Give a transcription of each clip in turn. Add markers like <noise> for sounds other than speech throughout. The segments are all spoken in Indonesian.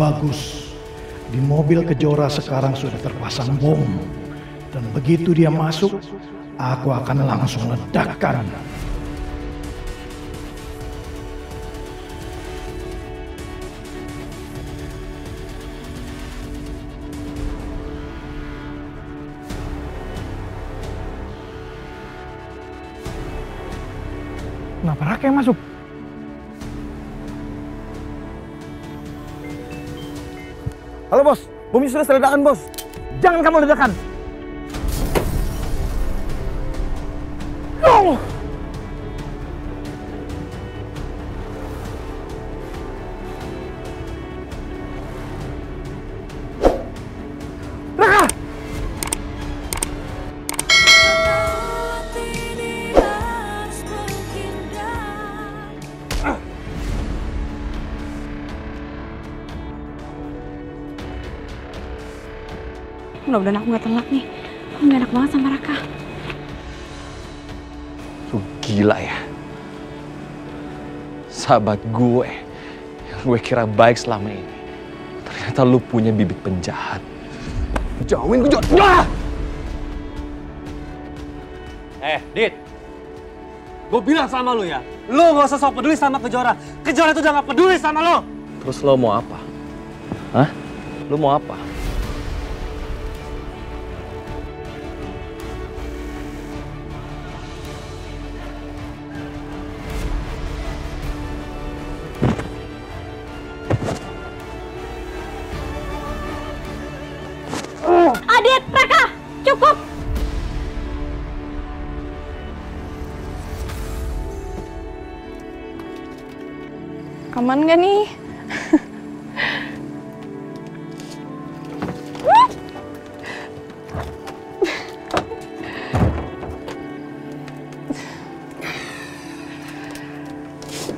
Bagus. Di mobil Kejora sekarang sudah terpasang bom. Dan begitu dia masuk, aku akan langsung ledakan. Kenapa Raka yang masuk? Bumi sudah ledakan bos. Jangan kamu ledakan. Mudah-mudahan aku gak telat nih. Aku gak enak banget sama Raka. Lu gila ya. Sahabat gue yang gue kira baik selama ini. Ternyata lu punya bibit penjahat. Jauhin gue ah! Eh, Dit. Gue bilang sama lu ya, lu gak usah sok peduli sama Kejora. Kejora itu udah gak peduli sama lu. Terus lo mau apa? Hah? Lu mau apa? Aman gak nih?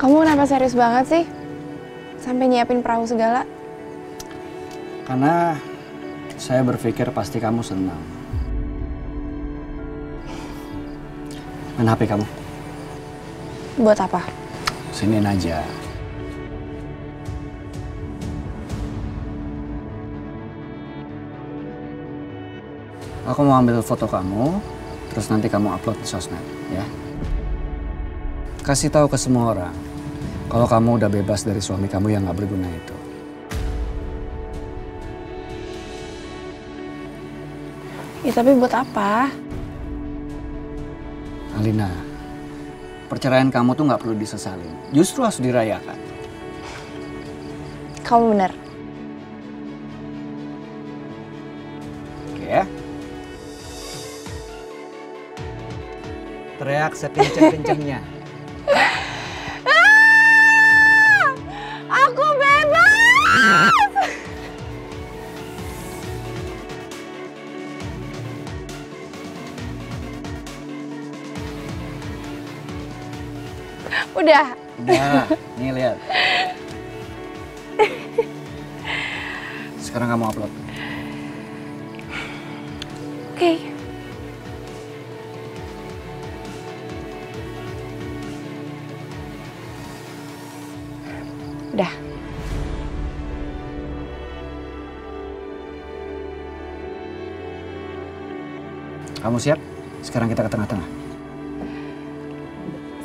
Kamu kenapa serius banget sih? Sampai nyiapin perahu segala? Karena saya berpikir pasti kamu senang. Mana HP kamu? Buat apa? Siniin aja. Aku mau ambil foto kamu, terus nanti kamu upload di sosmed, ya. Kasih tahu ke semua orang kalau kamu udah bebas dari suami kamu yang nggak berguna itu. Ya tapi buat apa? Alina, perceraian kamu tuh nggak perlu disesalin. Justru harus dirayakan. Kamu bener. Teriak sekenceng-kencengnya. Aku bebas! Udah. Udah, nih lihat. Sekarang kamu upload. Oke. Udah. Kamu siap? Sekarang kita ke tengah-tengah.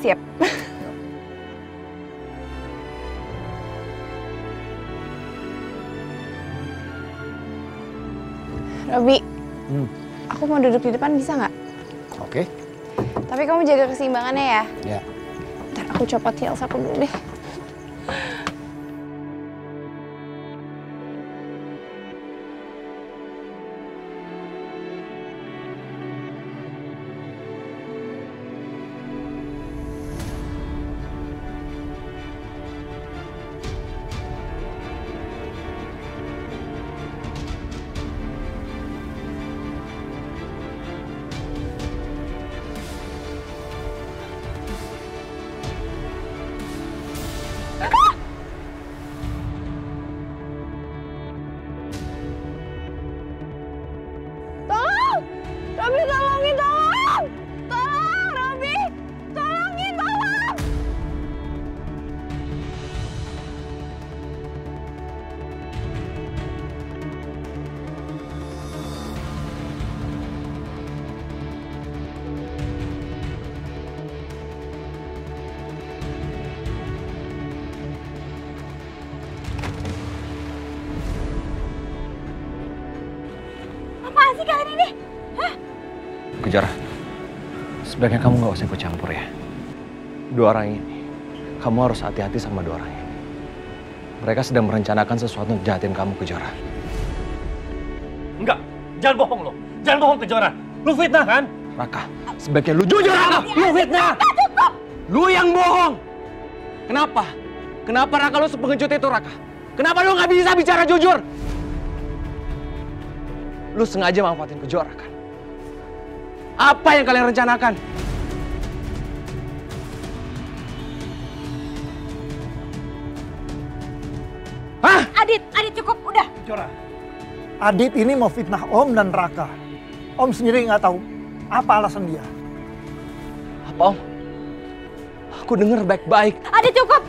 Siap. <laughs> Robi, Hmm. aku mau duduk di depan bisa nggak? Oke. Tapi kamu jaga keseimbangannya ya. Ya. Ntar aku copot heels aku dulu deh. Sebaiknya kamu nggak usah ikut campur ya. Dua orang ini, kamu harus hati-hati sama dua orang ini. Mereka sedang merencanakan sesuatu untuk jahatin kamu, Kejora. Enggak, jangan bohong lo. Jangan bohong Kejora. Lu fitnah kan? Raka, sebaiknya lu jujur, Raka! Lu fitnah! Lu yang bohong! Kenapa? Kenapa Raka lu sepengecut itu, Raka? Kenapa lu nggak bisa bicara jujur? Lu sengaja manfaatin Kejora, kan? Apa yang kalian rencanakan? Hah? Adit, Adit cukup, udah. Jora, Adit ini mau fitnah Om dan Raka. Om sendiri nggak tahu apa alasan dia. Apa, Om? Aku denger baik-baik. Adit cukup.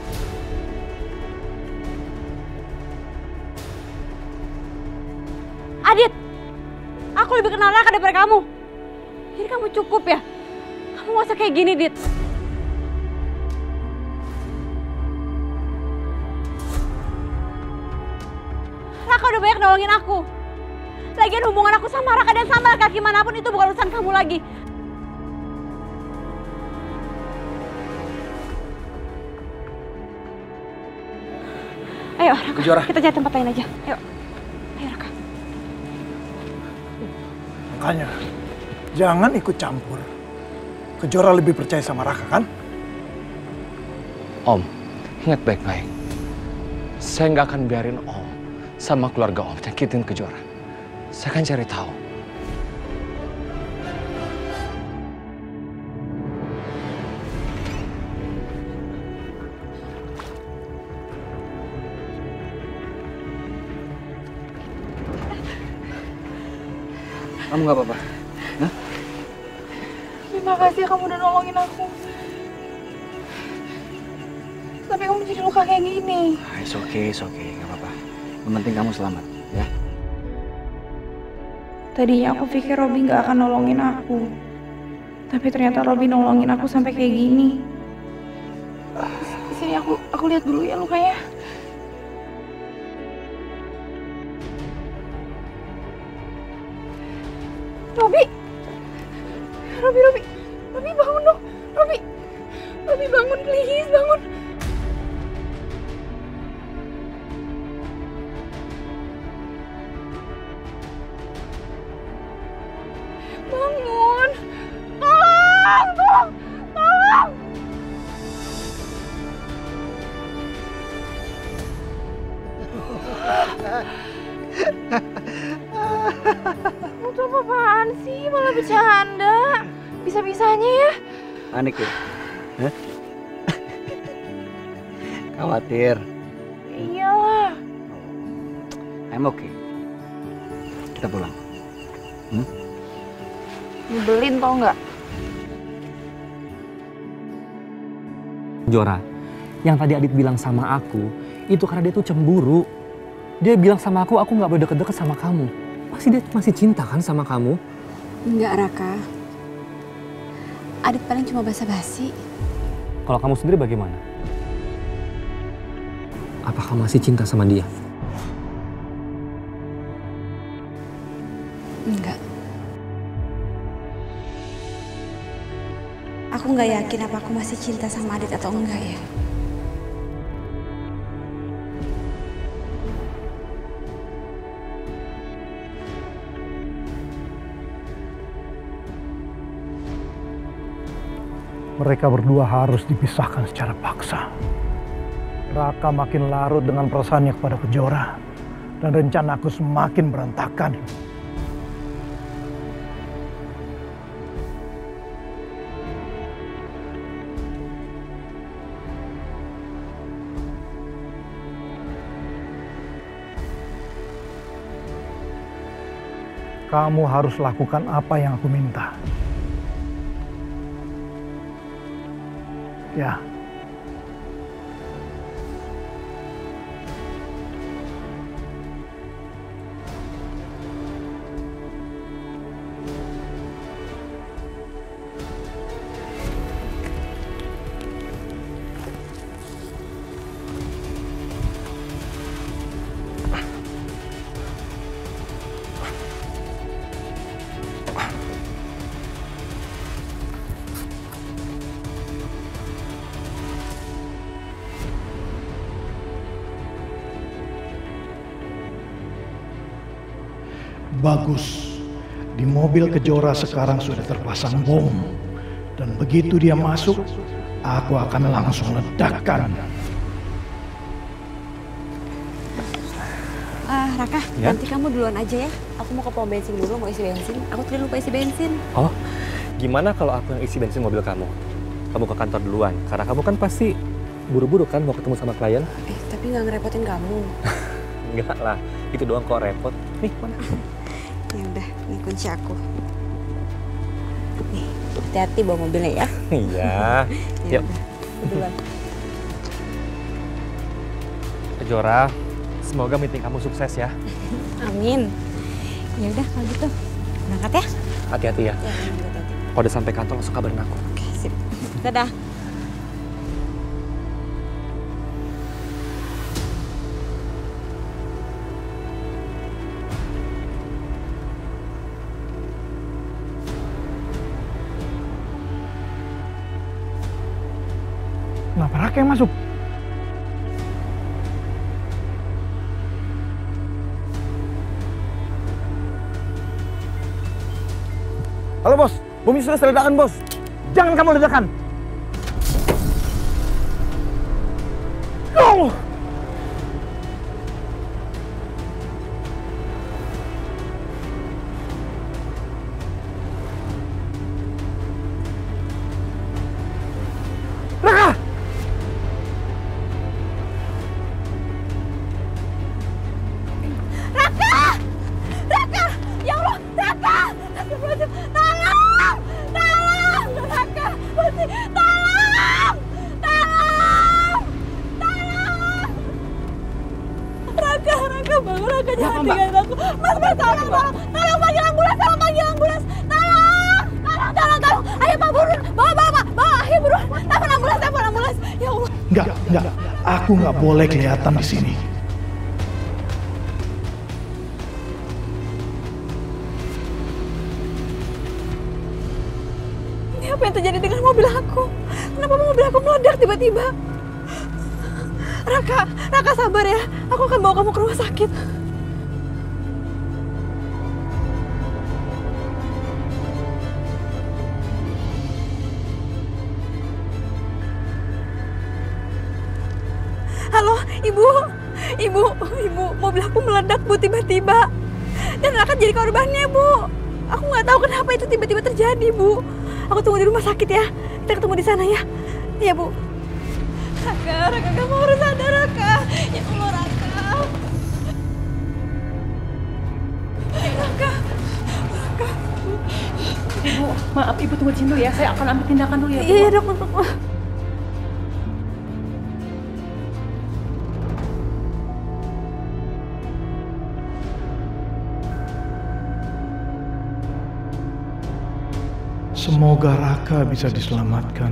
Adit, aku lebih kenal Raka daripada kamu. Jadi kamu cukup ya. Kamu gak usah kayak gini, Dit. Raka udah banyak nolongin aku. Lagian hubungan aku sama Raka dan sama Raka gimana pun itu bukan urusan kamu lagi. Ayo, Raka, Kejora. kita cari tempat lain aja. Ayo. Ayo, Raka. Makanya, jangan ikut campur. Kejora lebih percaya sama Raka kan? Om, ingat baik-baik. Saya nggak akan biarin Om sama keluarga Om nyakitin Kejora. Saya akan cari tahu. Kamu nggak apa-apa? Kasih kamu udah nolongin aku. Tapi kamu jadi luka kayak gini. Ah, It's okay, it's okay, nggak apa-apa. Yang penting kamu selamat, ya. Tadinya aku pikir Robby nggak akan nolongin aku. Tapi ternyata Robby nolongin aku sampai kayak gini. Sini aku aku lihat dulu ya lukanya. Yang tadi Adit bilang sama aku, itu karena dia tuh cemburu. Dia bilang sama aku, aku nggak boleh deket-deket sama kamu. Pasti dia masih cinta kan sama kamu? Enggak, Raka. Adit paling cuma basa-basi. Kalau kamu sendiri bagaimana? Apakah masih cinta sama dia? Enggak. Aku nggak yakin apa aku masih cinta sama Adit atau enggak ya. Mereka berdua harus dipisahkan secara paksa. Raka makin larut dengan perasaannya kepada Kejora. Dan rencanaku semakin berantakan. Kamu harus lakukan apa yang aku minta. Ya. Bagus. Di mobil Kejora sekarang sudah terpasang bom. Dan begitu dia masuk, aku akan langsung ledakan. Ah, Raka, Ya? nanti kamu duluan aja ya. Aku mau ke pom bensin dulu, mau isi bensin. Aku tadi lupa isi bensin. Oh, gimana kalau aku yang isi bensin mobil kamu? Kamu ke kantor duluan, karena kamu kan pasti buru-buru kan mau ketemu sama klien. Eh, tapi nggak ngerepotin kamu. <laughs> Enggak lah, itu doang kok repot. Nih, mana? Ya udah, ini kunci aku. Nih, hati-hati bawa mobilnya ya. <laughs> Iya. Ya Yuk. duluan. Kejora, semoga meeting kamu sukses ya. <laughs> Amin. Ya udah kalau gitu. Berangkat ya? Hati-hati ya. Ya. Kalau udah sampai kantor langsung kabarin aku. Oke, sip. Dadah. Yang masuk? Halo bos, bumi sudah ledakan bos. Jangan kamu ledakan. Enggak, enggak. Aku nggak boleh kelihatan di sini. Ini apa yang terjadi dengan mobil aku? Kenapa mobil aku meledak tiba-tiba? Raka, Raka sabar ya. Aku akan bawa kamu ke rumah sakit. Jadi korbannya, Bu. Aku nggak tahu kenapa itu tiba-tiba terjadi, Bu. Aku tunggu di rumah sakit ya. Kita ketemu di sana ya. Iya, Bu. Raka, Raka, kamu harus sadar, Raka. Ya Allah, Raka. Raka. Ibu, maaf ibu tunggu di sini dulu ya. Saya akan ambil tindakan dulu ya. Bu. Iya, dok, dok. dok. Semoga Raka bisa diselamatkan.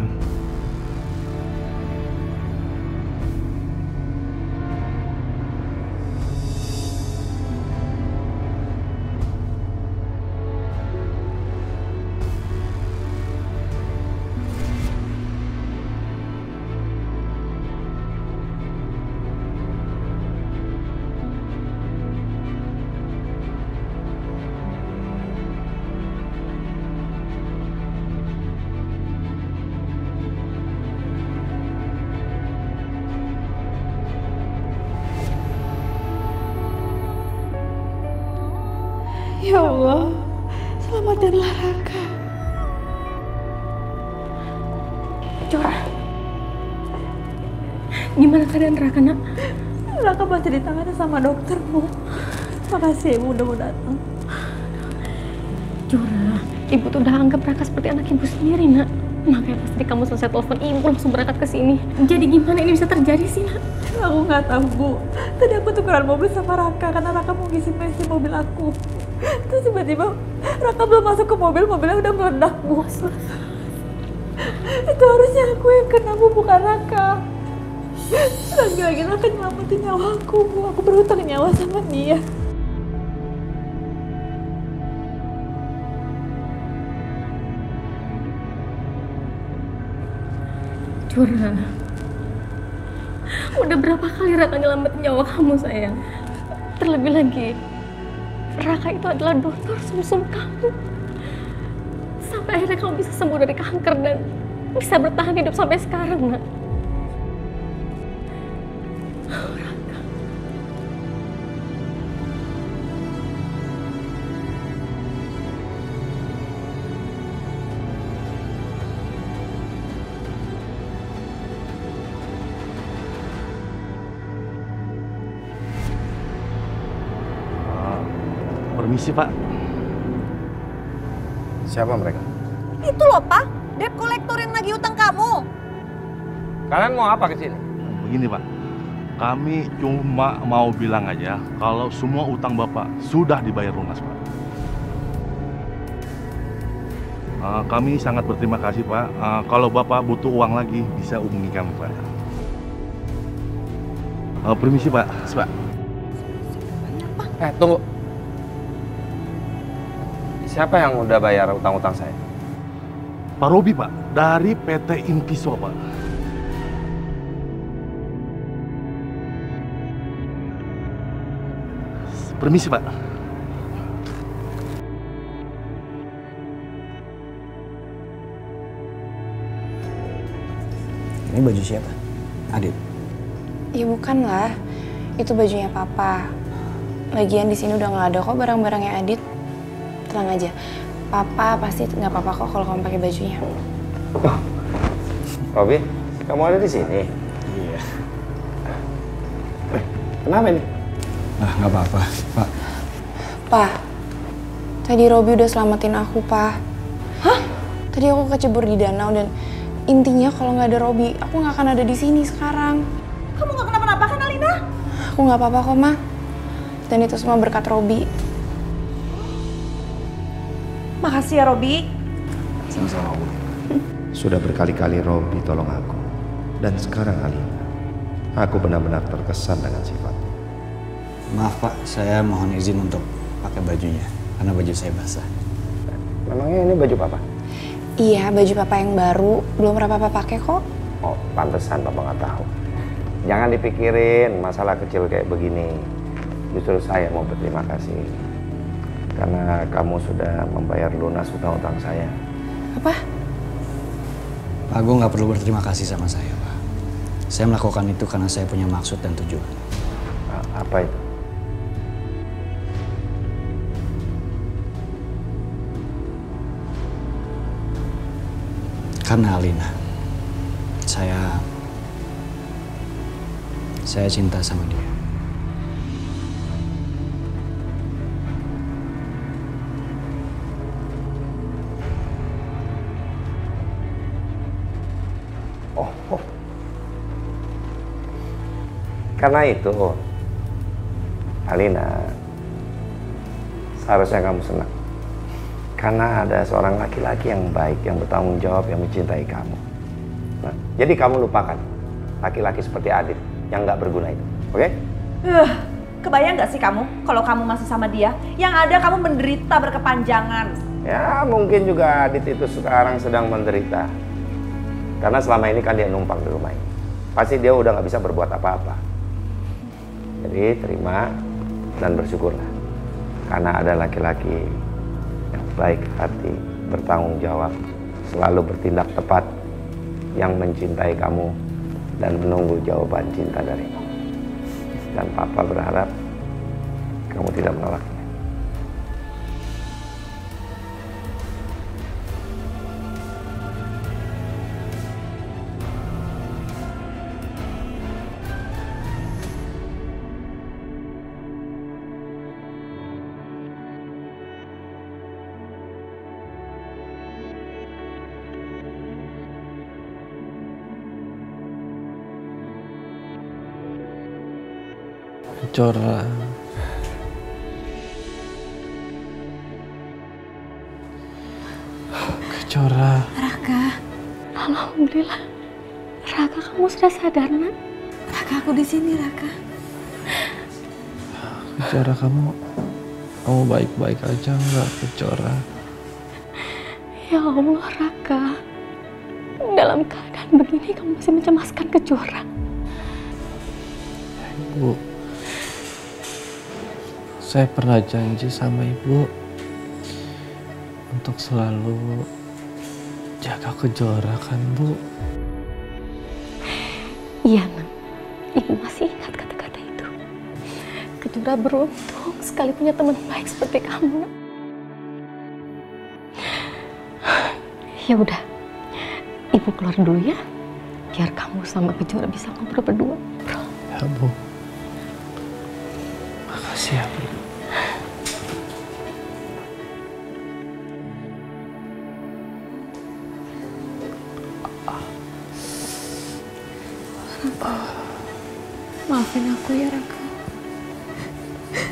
Dokter, Bu. Makasih, Ibu udah mau datang. Cora, ibu tuh udah anggap Raka seperti anak ibu sendiri, nak. Makanya pasti kamu selesai telepon ibu langsung berangkat ke sini. Jadi gimana ini bisa terjadi sih, nak? Aku nggak tahu, Bu. Tadi aku tukeran mobil sama Raka karena Raka mau ngisi bensin mobil aku. Terus tiba-tiba Raka belum masuk ke mobil, mobilnya udah meledak, Bu. Itu harusnya aku yang kena, Bu, bukan Raka. Lagi-lagi Raka nyelamatin nyawa aku, Bu. Aku berhutang nyawa sama dia. Cora, udah berapa kali Raka nyelamatin nyawa kamu, sayang? Terlebih lagi, Raka itu adalah donor sumsum kamu. Sampai akhirnya kamu bisa sembuh dari kanker dan bisa bertahan hidup sampai sekarang, nak. Permisi Pak. Siapa mereka? Itu loh, Pak. Debt kolektor yang nagih utang kamu. Kalian mau apa ke sini? Begini Pak, kami cuma mau bilang aja kalau semua utang Bapak sudah dibayar lunas Pak. Eh, kami sangat berterima kasih Pak. Eh, kalau Bapak butuh uang lagi bisa hubungi kami Pak. Eh, permisi Pak. Pak. Eh, tunggu. Siapa yang udah bayar utang-utang saya? Pak Robi Pak, dari PT Inkiso Pak. Permisi Pak. Ini baju siapa? Adit. Ya bukan lah. Itu bajunya papa. Lagian di sini udah nggak ada kok barang-barangnya Adit. Tenang aja. Papa pasti nggak apa-apa kok kalau kamu pakai bajunya. Robi, kamu ada di sini? Iya. Kenapa nih? Ah, nggak apa-apa, Pak. Pa, tadi Robi udah selamatin aku, Pa. Hah? Tadi aku kecebur di danau dan intinya kalau nggak ada Robi, aku nggak akan ada di sini sekarang. Kamu nggak kenapa-napa kan, Alina? Aku nggak apa-apa kok, Ma. Dan itu semua berkat Robi. Makasih ya, Robi. Sama-sama, Bu. Sudah berkali-kali Robi tolong aku. Dan sekarang Alina. Aku benar-benar terkesan dengan sifatnya. Maaf, Pak. Saya mohon izin untuk pakai bajunya. Karena baju saya basah. Memangnya ini baju papa? Iya, baju papa yang baru. Belum pernah papa pakai kok. Oh, pantesan papa nggak tahu. Jangan dipikirin masalah kecil kayak begini. Justru saya mau berterima kasih. Karena kamu sudah membayar lunas utang-utang saya. Apa? Pak Agung nggak perlu berterima kasih sama saya, Pak. Saya melakukan itu karena saya punya maksud dan tujuan. Apa itu? Karena Alina, saya saya cinta sama dia. Oh, karena itu, Alina, seharusnya kamu senang. Karena ada seorang laki-laki yang baik, yang bertanggung jawab, yang mencintai kamu. Nah, jadi kamu lupakan laki-laki seperti Adit yang nggak berguna itu, oke? Uh, kebayang nggak sih kamu kalau kamu masih sama dia? Yang ada kamu menderita berkepanjangan. Ya, mungkin juga Adit itu sekarang sedang menderita. Karena selama ini kan dia numpang di rumah ini. Pasti dia udah nggak bisa berbuat apa-apa. Jadi terima dan bersyukurlah. Karena ada laki-laki baik hati, bertanggung jawab, selalu bertindak tepat, yang mencintai kamu dan menunggu jawaban cinta darimu. Dan Papa berharap kamu tidak Cora. Kecora. Raka, alhamdulillah. Raka, kamu sudah sadar, nak? Raka, aku di sini, Raka. Kecora kamu kamu baik-baik aja nggak Kecora? Ya Allah, Raka. Dalam keadaan begini kamu masih mencemaskan kejora. Bu, Saya pernah janji sama ibu untuk selalu jaga kejora kan bu? Iya, Nak. Ibu masih ingat kata-kata itu. Kejora beruntung sekali punya teman baik seperti kamu. Ya udah, Ibu keluar dulu ya. Biar kamu sama Kejora bisa ngobrol berdua. Ya bu. Makasih ya bu. Aku ya Raka.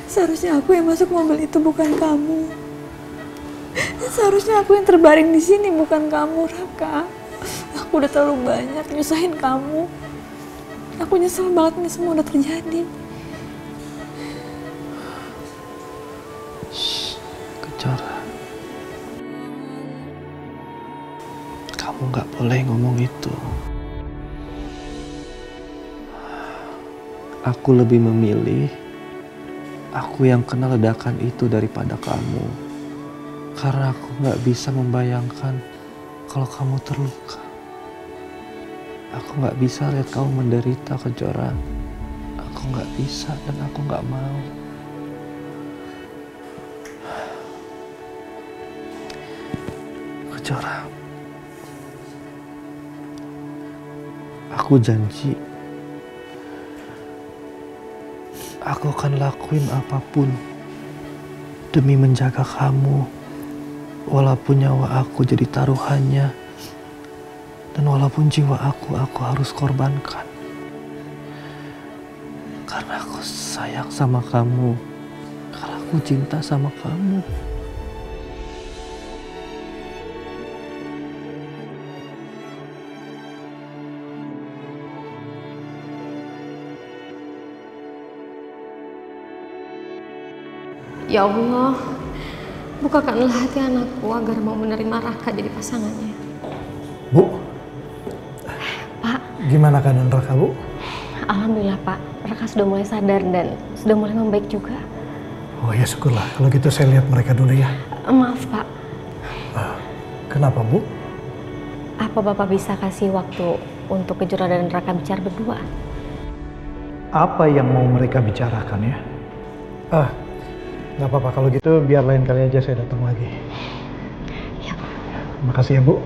Seharusnya aku yang masuk mobil itu bukan kamu. Seharusnya aku yang terbaring di sini bukan kamu Raka. Aku udah terlalu banyak nyusahin kamu. Aku nyesel banget ini semua udah terjadi. Kejora. Kamu nggak boleh ngomong itu. Aku lebih memilih aku yang kena ledakan itu daripada kamu. Karena aku nggak bisa membayangkan kalau kamu terluka. Aku nggak bisa lihat kamu menderita kejora. Aku nggak bisa dan aku nggak mau. Kejora. Aku janji aku akan lakuin apa pun demi menjaga kamu walaupun nyawa aku jadi taruhannya dan walaupun jiwa aku aku harus korbankan. Karena aku sayang sama kamu karena aku cinta sama kamu Ya Allah, bukakanlah hati anakku agar mau menerima Raka jadi pasangannya. Bu, Pak, gimana keadaan Raka, Bu? Alhamdulillah Pak, Raka sudah mulai sadar dan sudah mulai membaik juga. Oh ya syukurlah. Kalau gitu saya lihat mereka dulu ya. Eh, Maaf Pak, Kenapa, Bu? apa Bapak bisa kasih waktu untuk Kejora dan Raka bicara berdua? Apa yang mau mereka bicarakan ya? Ah, nggak apa-apa. Kalau gitu biar lain kali aja saya datang lagi. Ya. Makasih ya, Bu.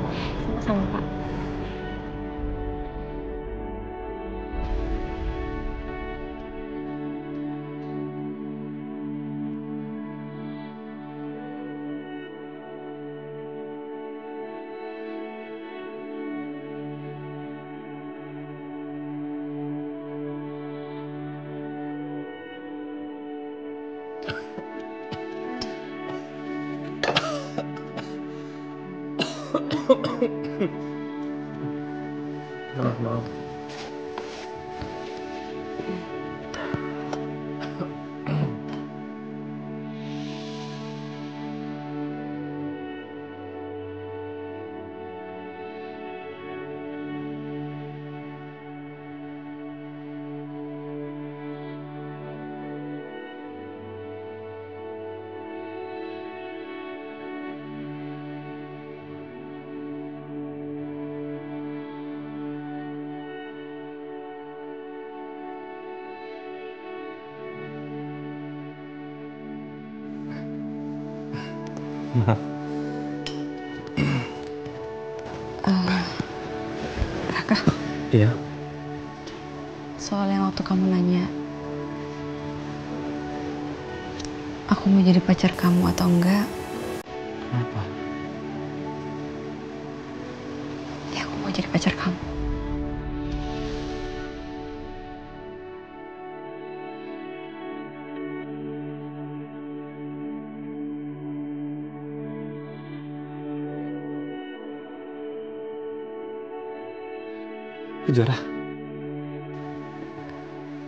Kejora.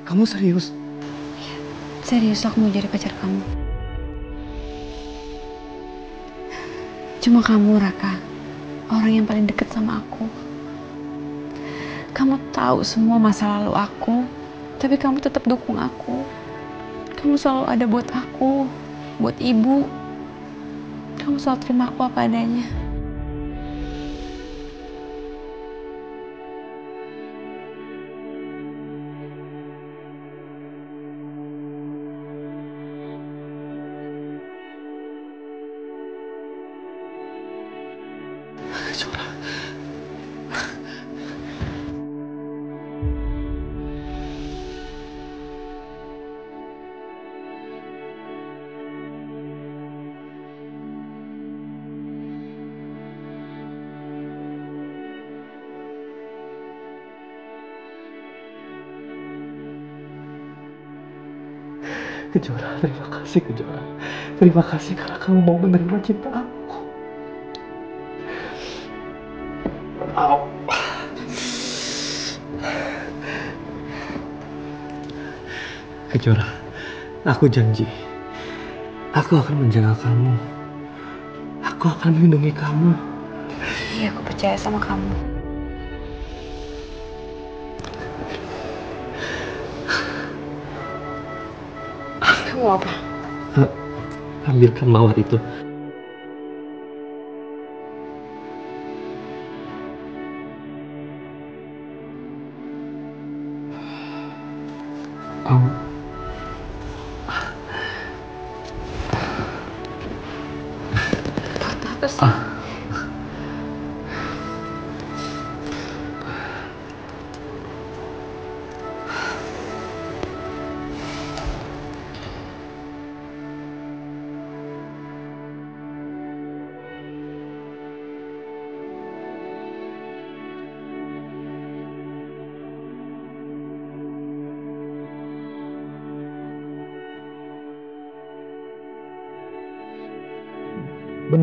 Kamu serius? Serius, aku mau jadi pacar kamu. Cuma kamu, Raka, orang yang paling deket sama aku. Kamu tahu semua masa lalu aku, tapi kamu tetap dukung aku. Kamu selalu ada buat aku, buat ibu. Kamu selalu terima aku apa adanya. Kasih Kejora. Terima kasih karena kamu mau menerima cinta aku. Au. Kejora, aku janji. Aku akan menjaga kamu. Aku akan melindungi kamu. Iya, aku percaya sama kamu. Kamu mau apa? Ambilkan mawar itu.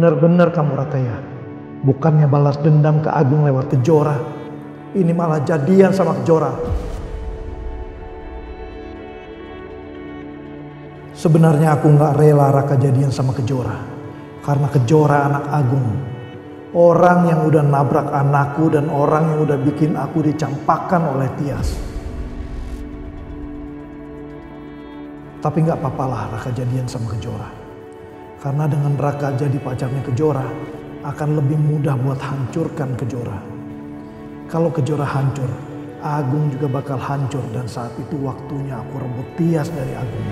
Benar-benar kamu Rataya. Bukannya balas dendam ke Agung lewat Kejora. Ini malah jadian sama Kejora. Sebenarnya aku nggak rela Raka jadian sama Kejora. Karena Kejora anak Agung. Orang yang udah nabrak anakku dan orang yang udah bikin aku dicampakkan oleh Tias. Tapi nggak apa-apalah Raka jadian sama Kejora. Karena dengan Raka jadi pacarnya Kejora, akan lebih mudah buat hancurkan Kejora. Kalau Kejora hancur, Agung juga bakal hancur dan saat itu waktunya aku rebut Tias dari Agung.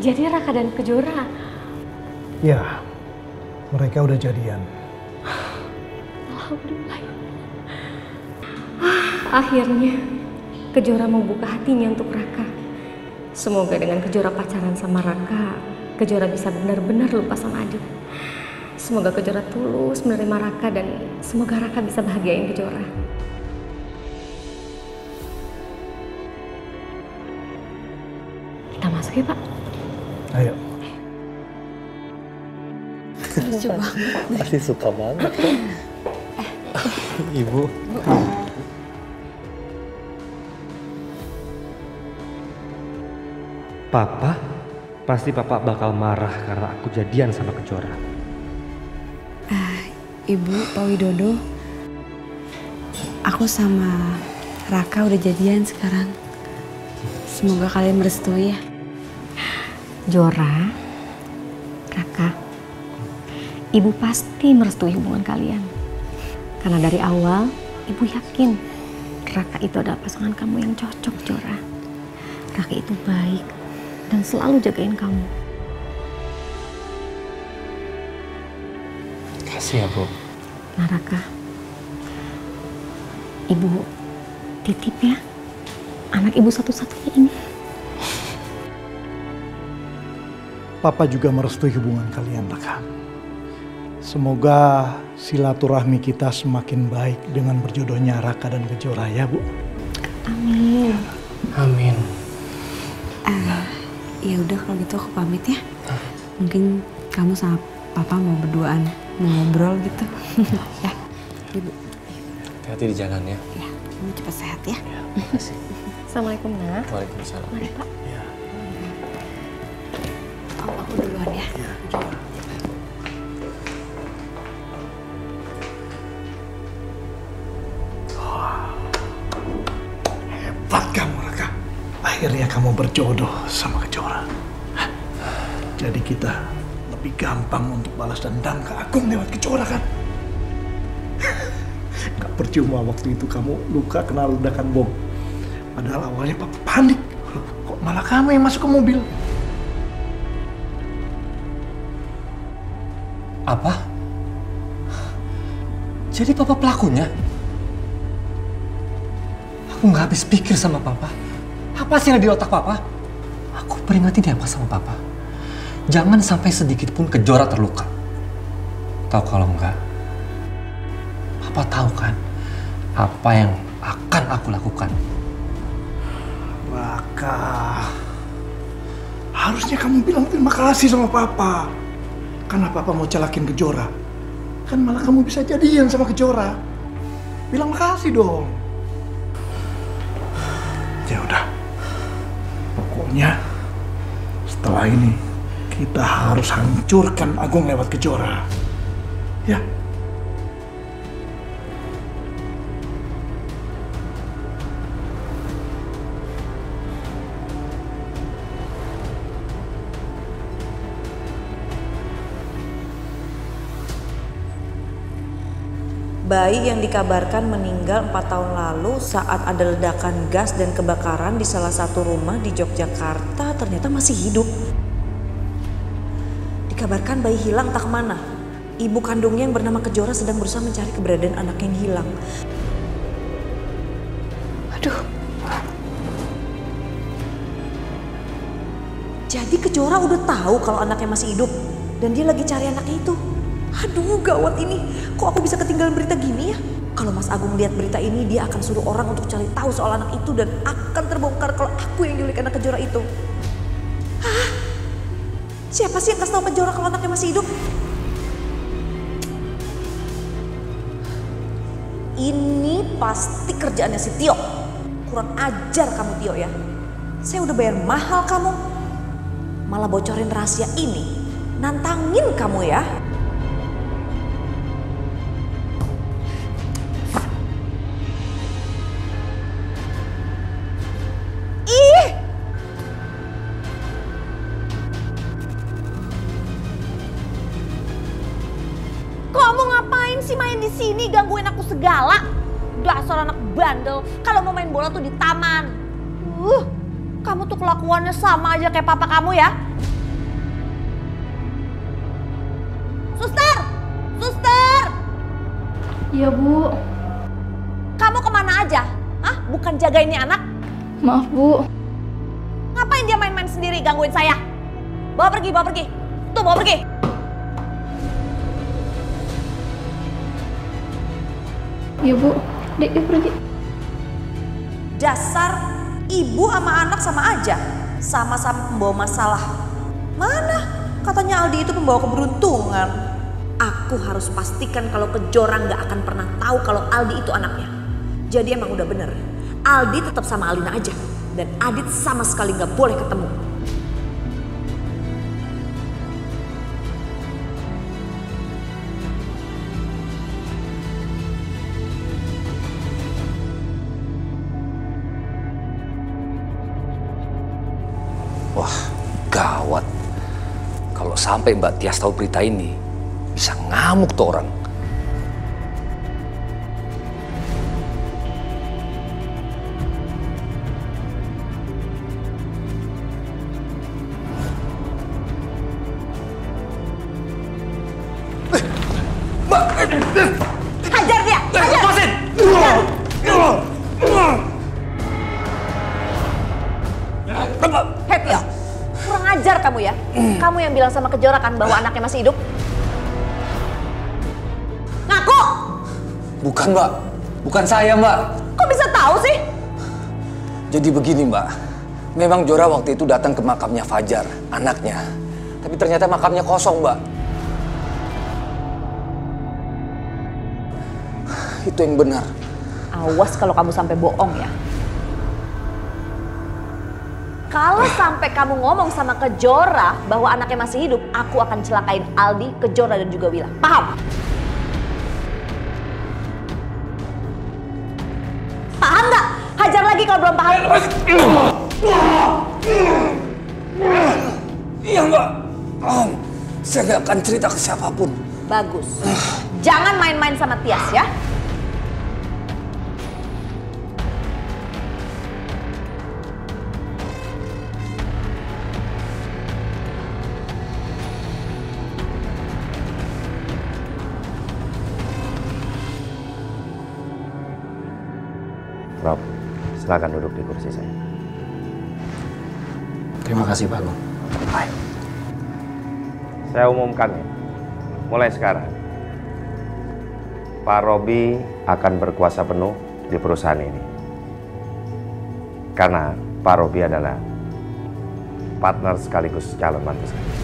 Jadi Raka dan Kejora. Ya, mereka udah jadian. Alhamdulillah. Ah, akhirnya Kejora mau buka hatinya untuk Raka. Semoga dengan Kejora pacaran sama Raka, Kejora bisa benar-benar lupa sama Adit. Semoga Kejora tulus menerima Raka dan semoga Raka bisa bahagiain Kejora. Lucu banget. Pasti suka banget. Ibu. Papa, pasti papa bakal marah karena aku jadian sama Kejora. Ibu, Pak Widodo, aku sama Raka udah jadian sekarang. Semoga kalian merestui ya. Jora, Ibu pasti merestui hubungan kalian. Karena dari awal, Ibu yakin Raka itu adalah pasangan kamu yang cocok, Jora. Raka itu baik dan selalu jagain kamu. Kasih ya, Bu. Nah, Raka, Ibu titip ya anak Ibu satu-satunya ini. Papa juga merestui hubungan kalian, Raka. Semoga silaturahmi kita semakin baik dengan berjodohnya Raka dan Kejora ya, Bu. Amin. Amin. Ah, ya udah kalau gitu aku pamit ya. Mungkin kamu sama papa mau berduaan mau ngobrol gitu. <laughs> ya, ibu. Hati-hati di jalan ya. Ya, kamu cepat sehat ya. Makasih. Assalamualaikum, Nak. Waalaikumsalam. Mari, Pak. Oh, aku dulu duluan ya. Hebat Akhirnya kamu berjodoh sama Kejora. Jadi kita lebih gampang untuk balas dendam ke Agung lewat Kejora kan? Gak percuma waktu itu kamu luka kena ledakan bom. Padahal awalnya papa panik. Kok malah kamu yang masuk ke mobil? Apa? Jadi papa pelakunya? Aku nggak habis pikir sama papa. Apa sih yang ada di otak papa? Aku peringatin dia sama papa. Jangan sampai sedikit pun kejora terluka. Tahu kalau enggak, papa tahu kan apa yang akan aku lakukan. Raka, harusnya kamu bilang terima kasih sama papa. Karena papa mau celakin Kejora. Kan malah kamu bisa jadian sama Kejora. Bilang makasih dong. Pokoknya setelah ini kita harus hancurkan Agung lewat Kejora. Ya. Bayi yang dikabarkan meninggal 4 tahun lalu saat ada ledakan gas dan kebakaran di salah satu rumah di Yogyakarta ternyata masih hidup. Dikabarkan bayi hilang tak ke mana. Ibu kandungnya yang bernama Kejora sedang berusaha mencari keberadaan anak yang hilang. Aduh. Jadi Kejora udah tahu kalau anaknya masih hidup dan dia lagi cari anaknya itu. Aduh gawat ini, kok aku bisa ketinggalan berita gini ya? Kalau Mas Agung lihat berita ini, dia akan suruh orang untuk cari tahu soal anak itu dan akan terbongkar kalau aku yang nyulik anak Kejora itu. Hah? Siapa sih yang kasih tahu Kejora kalau anaknya masih hidup? Ini pasti kerjaannya si Tio. Kurang ajar kamu Tio ya. Saya udah bayar mahal kamu. Malah bocorin rahasia ini. Nantangin kamu ya. Main di sini gangguin aku segala? Dasar anak bandel. Kalau mau main bola tuh di taman. Uh, kamu tuh kelakuannya sama aja kayak papa kamu ya. Suster! Suster! Iya bu, Kamu ke mana aja? Hah? Bukan jaga ini anak? maaf bu. Ngapain dia main-main sendiri gangguin saya? Bawa pergi, bawa pergi. Tuh, bawa pergi. Iya bu, dek yuk pergi. Dasar ibu sama anak sama aja. Sama-sama pembawa masalah. Mana? Katanya Aldi itu pembawa keberuntungan. Aku harus pastikan kalau Kejora nggak akan pernah tahu kalau Aldi itu anaknya. Jadi emang udah bener. Aldi tetap sama Alina aja. Dan Adit sama sekali nggak boleh ketemu. Sampai Mbak Tias tahu berita ini, bisa ngamuk tuh orang. Yang bilang sama Kejora kan bahwa anaknya masih hidup? Ngaku! Bukan, Mbak. Bukan saya, Mbak. Kok bisa tahu sih? Jadi begini, Mbak. Memang Jora waktu itu datang ke makamnya Fajar, anaknya. Tapi ternyata makamnya kosong, Mbak. Itu yang benar. Awas kalau kamu sampai bohong ya. Kalau sampai kamu ngomong sama Kejora bahwa anaknya masih hidup, aku akan celakain Aldi, Kejora dan juga Wila. Paham? Paham nggak? Hajar lagi kalau belum paham. Iya mbak. Oh, saya nggak akan cerita ke siapa pun. Bagus. Jangan main-main sama Tias ya. Silakan duduk di kursi saya. Terima kasih Pak Agung. Baik. Saya umumkan ya, mulai sekarang, Pak Robi akan berkuasa penuh di perusahaan ini. Karena Pak Robi adalah partner sekaligus calon mantu saya.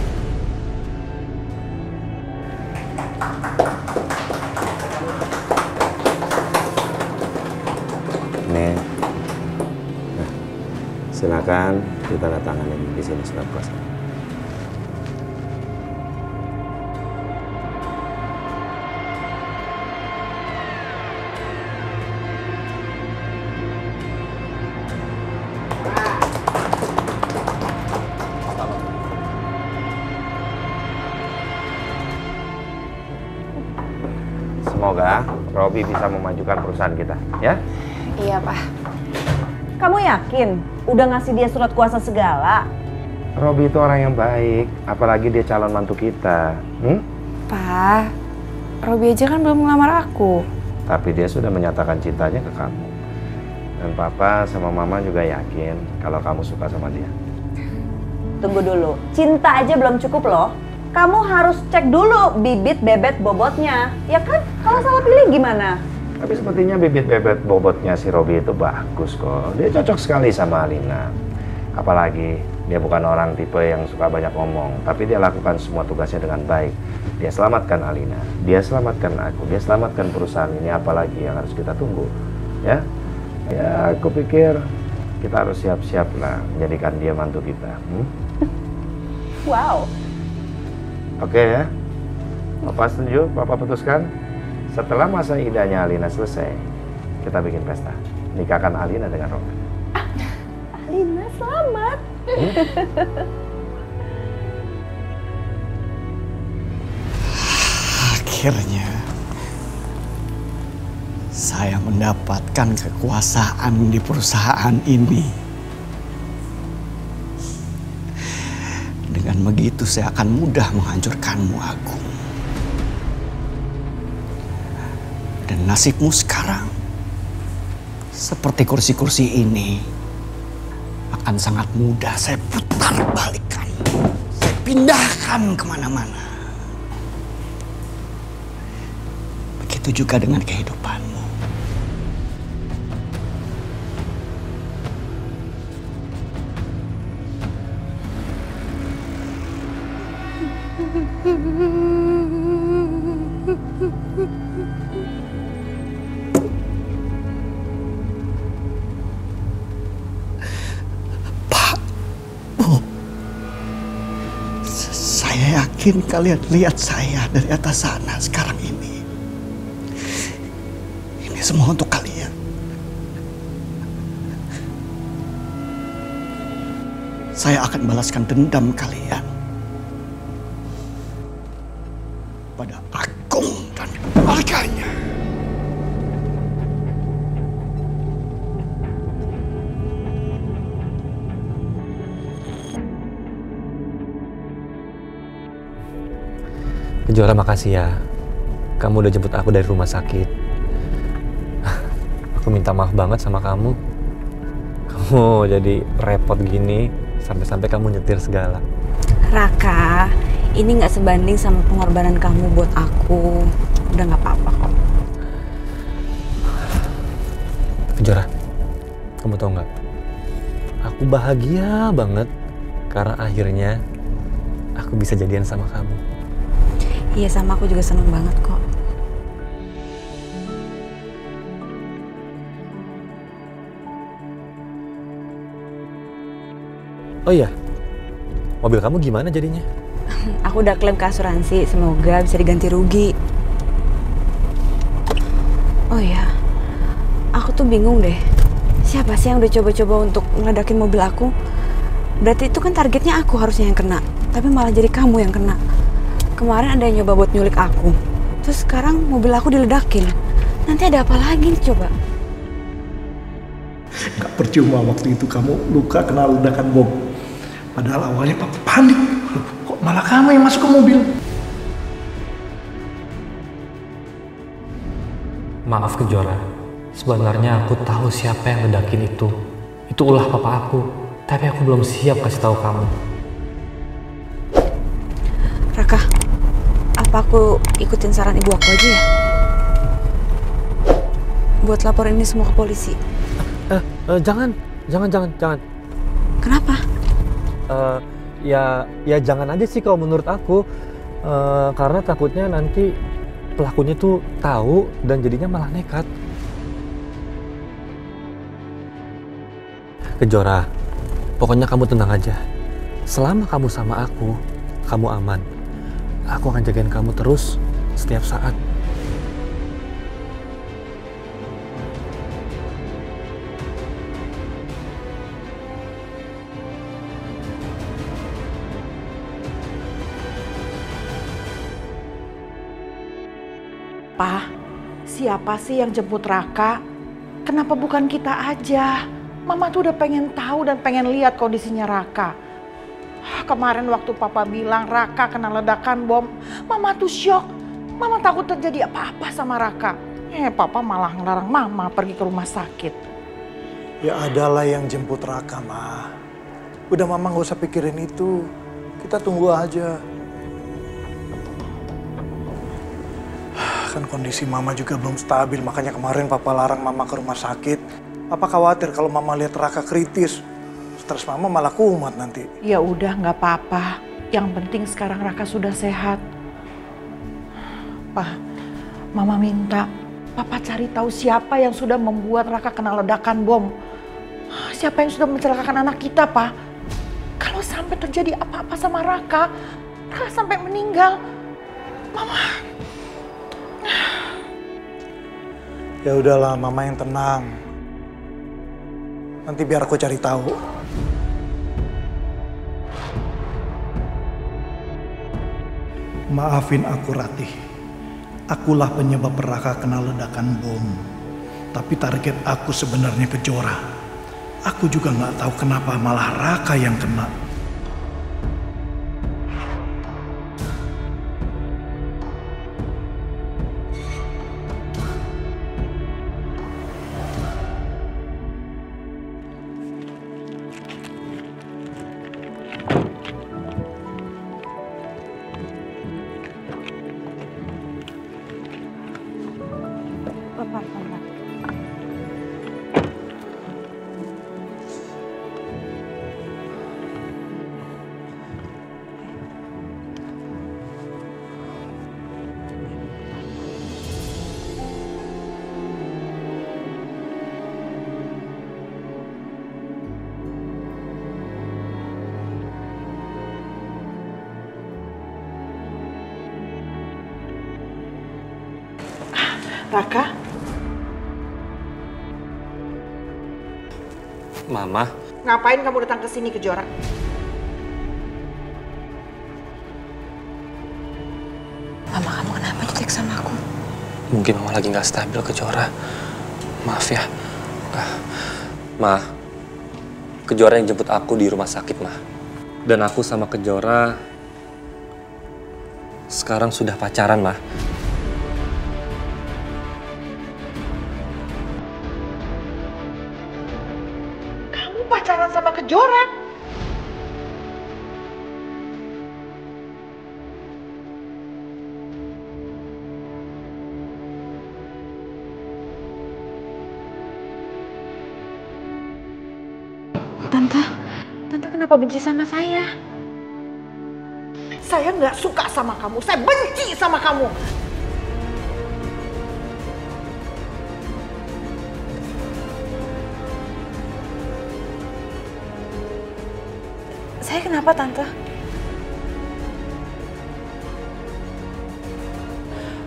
Silakan ditandatangani di sini surat kuasa. Udah ngasih dia surat kuasa segala? Robi itu orang yang baik, apalagi dia calon mantu kita. Hmm? Pak, Robi aja kan belum ngelamar aku. Tapi dia sudah menyatakan cintanya ke kamu. Dan papa sama mama juga yakin kalau kamu suka sama dia. Tunggu dulu, cinta aja belum cukup loh. Kamu harus cek dulu bibit bebet bobotnya. Ya kan? Kalau salah pilih gimana? Tapi sepertinya bibit bebet bobotnya si Robi itu bagus kok. Dia cocok sekali sama Alina. Apalagi dia bukan orang tipe yang suka banyak ngomong, tapi dia lakukan semua tugasnya dengan baik. Dia selamatkan Alina, dia selamatkan aku, dia selamatkan perusahaan ini. Apalagi yang harus kita tunggu, ya? Ya, aku pikir kita harus siap-siap lah menjadikan dia mantu kita. Hmm? Wow. Oke ya, Papa setuju, Papa putuskan. Setelah masa idahnya Alina selesai, kita bikin pesta. Nikahkan Alina dengan Robi. Alina selamat. Akhirnya saya mendapatkan kekuasaan di perusahaan ini. Dengan begitu saya akan mudah menghancurkanmu, Agung. Dan nasibmu sekarang seperti kursi-kursi ini akan sangat mudah saya putar balikan. Saya pindahkan ke mana-mana. Begitu juga dengan kehidupanmu. Yakin kalian lihat saya dari atas sana sekarang ini. Ini semua untuk kalian. Saya akan balaskan dendam kalian Kejora makasih ya. Kamu udah jemput aku dari rumah sakit. Aku minta maaf banget sama kamu. Kamu jadi repot gini, sampai-sampai kamu nyetir segala. Raka, ini nggak sebanding sama pengorbanan kamu buat aku. Udah nggak apa-apa kok. Kejora, kamu tau nggak? Aku bahagia banget karena akhirnya aku bisa jadian sama kamu. Iya sama aku juga seneng banget kok. Oh iya, mobil kamu gimana jadinya? <laughs> Aku udah klaim ke asuransi, semoga bisa diganti rugi. Oh iya, aku tuh bingung deh. Siapa sih yang udah coba-coba untuk ngeledakin mobil aku? Berarti itu kan targetnya aku harusnya yang kena, tapi malah jadi kamu yang kena. Kemarin ada yang nyoba buat nyulik aku, terus sekarang mobil aku diledakin. Nanti ada apa lagi nih coba? Gak percuma waktu itu kamu luka kena ledakan bom. Padahal awalnya papa panik. Kok malah kamu yang masuk ke mobil? Maaf Kejora, sebenarnya aku tahu siapa yang ledakin itu. Itu ulah papa aku, tapi aku belum siap kasih tahu kamu. Raka, apa aku ikutin saran ibu aku aja ya? Buat lapor ini semua ke polisi. Eh, eh, jangan, jangan, jangan, jangan. Kenapa? Eh, ya, ya jangan aja sih kalau menurut aku, Eh, karena takutnya nanti pelakunya tuh tahu dan jadinya malah nekat. Kejora, pokoknya kamu tenang aja. Selama kamu sama aku, kamu aman. Aku akan jagain kamu terus setiap saat. Pak, siapa sih yang jemput Raka? Kenapa bukan kita aja? Mama tuh udah pengen tahu dan pengen lihat kondisinya Raka. Kemarin waktu Papa bilang Raka kena ledakan bom, Mama tuh shock. Mama takut terjadi apa-apa sama Raka. Eh, Papa malah ngelarang Mama pergi ke rumah sakit. Ya adalah yang jemput Raka, Ma. Udah Mama nggak usah pikirin itu. Kita tunggu aja. Kan kondisi Mama juga belum stabil, makanya kemarin Papa larang Mama ke rumah sakit. Papa khawatir kalau Mama lihat Raka kritis. Stres Mama malah kumat nanti. Ya udah nggak apa-apa. Yang penting sekarang Raka sudah sehat. Pak, Mama minta Papa cari tahu siapa yang sudah membuat Raka kena ledakan bom. Siapa yang sudah mencelakakan anak kita, Pak? Kalau sampai terjadi apa-apa sama Raka, Raka sampai meninggal. Mama, Ya udahlah, Mama yang tenang. Nanti biar aku cari tahu. Maafin aku Ratih. Akulah penyebab Raka kena ledakan bom. Tapi target aku sebenarnya Kejora. Aku juga nggak tahu kenapa malah Raka yang kena. Raka, Mama, ngapain kamu datang ke sini Kejora? Mama kamu kenapa jutek sama aku? mungkin mama lagi nggak stabil Kejora. Maaf ya. Ah, Ma, Kejora yang jemput aku di rumah sakit, Ma. Dan aku sama Kejora sekarang sudah pacaran, Ma. Benci sama saya? Saya nggak suka sama kamu, saya benci sama kamu. Saya kenapa tante?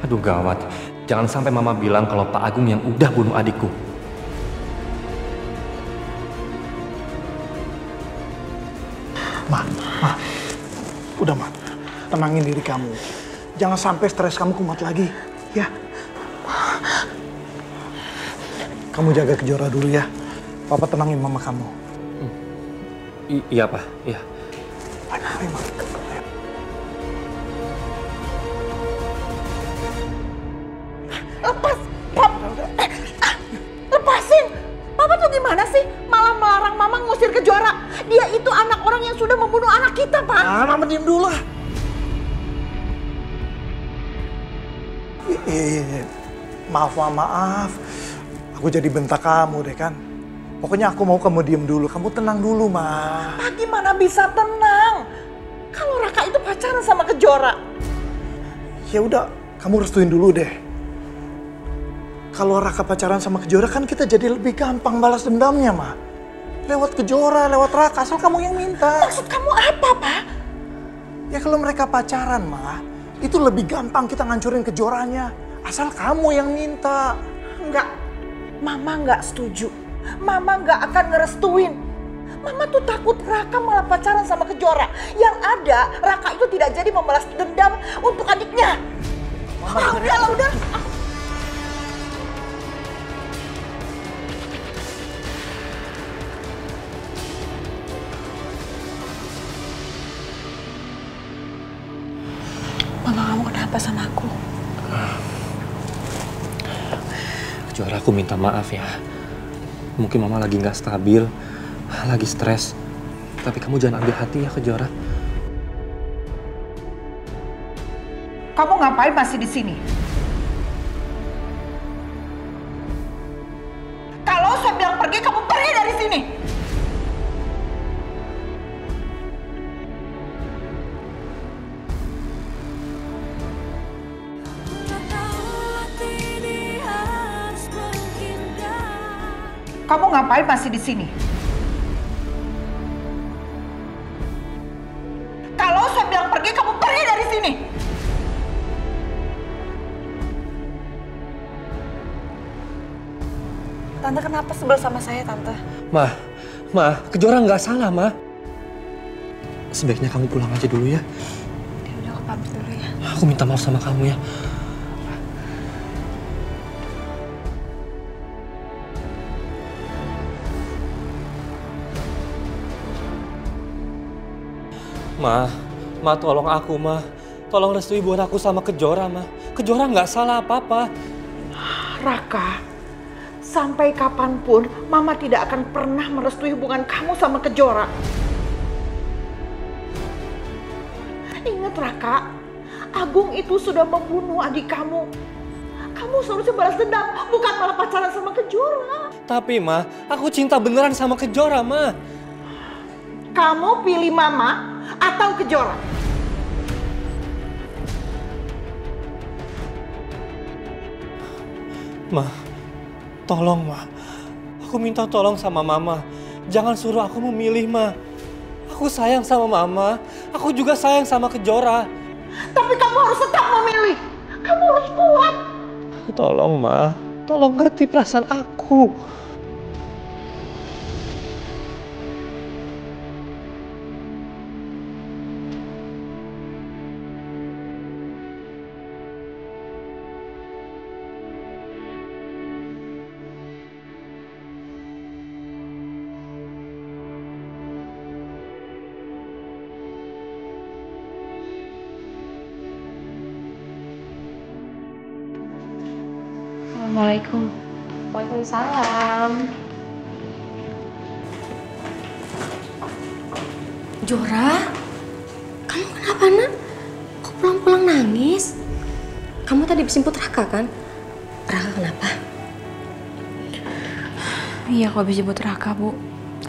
Aduh gawat. Jangan sampai mama bilang kalau Pak Agung yang udah bunuh adikku. Tenangin diri kamu. Jangan sampai stres kamu kumat lagi, ya. Kamu jaga kejora dulu ya. Papa tenangin mama kamu. I- iya Pak, iya. Ayo, Ma. Lepas! Pap! Lepasin! Papa tuh gimana sih? Malah melarang mama ngusir ke Jora. Dia itu anak orang yang sudah membunuh anak kita, Pak. Ah, mama diem dulu lah. Eh, maaf, ma, maaf. Aku jadi bentak kamu deh kan. Pokoknya aku mau kamu diem dulu. Kamu tenang dulu, ma. Pak gimana bisa tenang? Kalau Raka itu pacaran sama Kejora. Ya udah, kamu restuin dulu deh. Kalau Raka pacaran sama Kejora kan kita jadi lebih gampang balas dendamnya, ma. Lewat Kejora, lewat Raka, asal kamu yang minta. Maksud kamu apa, Pak? Ya kalau mereka pacaran, ma, itu lebih gampang kita ngancurin Kejoranya. Asal kamu yang minta. Enggak, Mama nggak setuju. Mama nggak akan ngerestuin. Mama tuh takut Raka malah pacaran sama Kejora. Yang ada, Raka itu tidak jadi membalas dendam untuk adiknya. Ah, udah lah, udah. Mama aku minta maaf ya. Mungkin mama lagi nggak stabil, lagi stres. Tapi kamu jangan ambil hati ya ke Jora. Kamu ngapain masih di sini? Kamu ngapain masih di sini? Kalau saya bilang pergi, kamu pergi dari sini. Tante kenapa sebel sama saya, Tante? Ma, ma, Kejora nggak salah, ma. Sebaiknya kamu pulang aja dulu ya. Ya udah aku pamit dulu ya. Aku minta maaf sama kamu ya. Ma, ma tolong aku, ma. Tolong restui buat aku sama Kejora, ma. Kejora nggak salah apa-apa. Raka, sampai kapan pun Mama tidak akan pernah merestui hubungan kamu sama Kejora. Ingat Raka, Agung itu sudah membunuh adik kamu. Kamu seharusnya balas dendam, bukan malah pacaran sama Kejora. Tapi, ma, aku cinta beneran sama Kejora, ma. Kamu pilih Mama atau Kejora? Ma, tolong, ma. Aku minta tolong sama mama. Jangan suruh aku memilih, ma. Aku sayang sama mama. Aku juga sayang sama Kejora. Tapi kamu harus tetap memilih. Kamu harus kuat. Tolong, ma. Tolong ngerti perasaan aku. Waalaikumsalam. Jora, kamu kenapa nak? Kok pulang-pulang nangis? Kamu tadi jemput Raka kan? Raka kenapa? Iya, aku habis jemput Raka, Bu.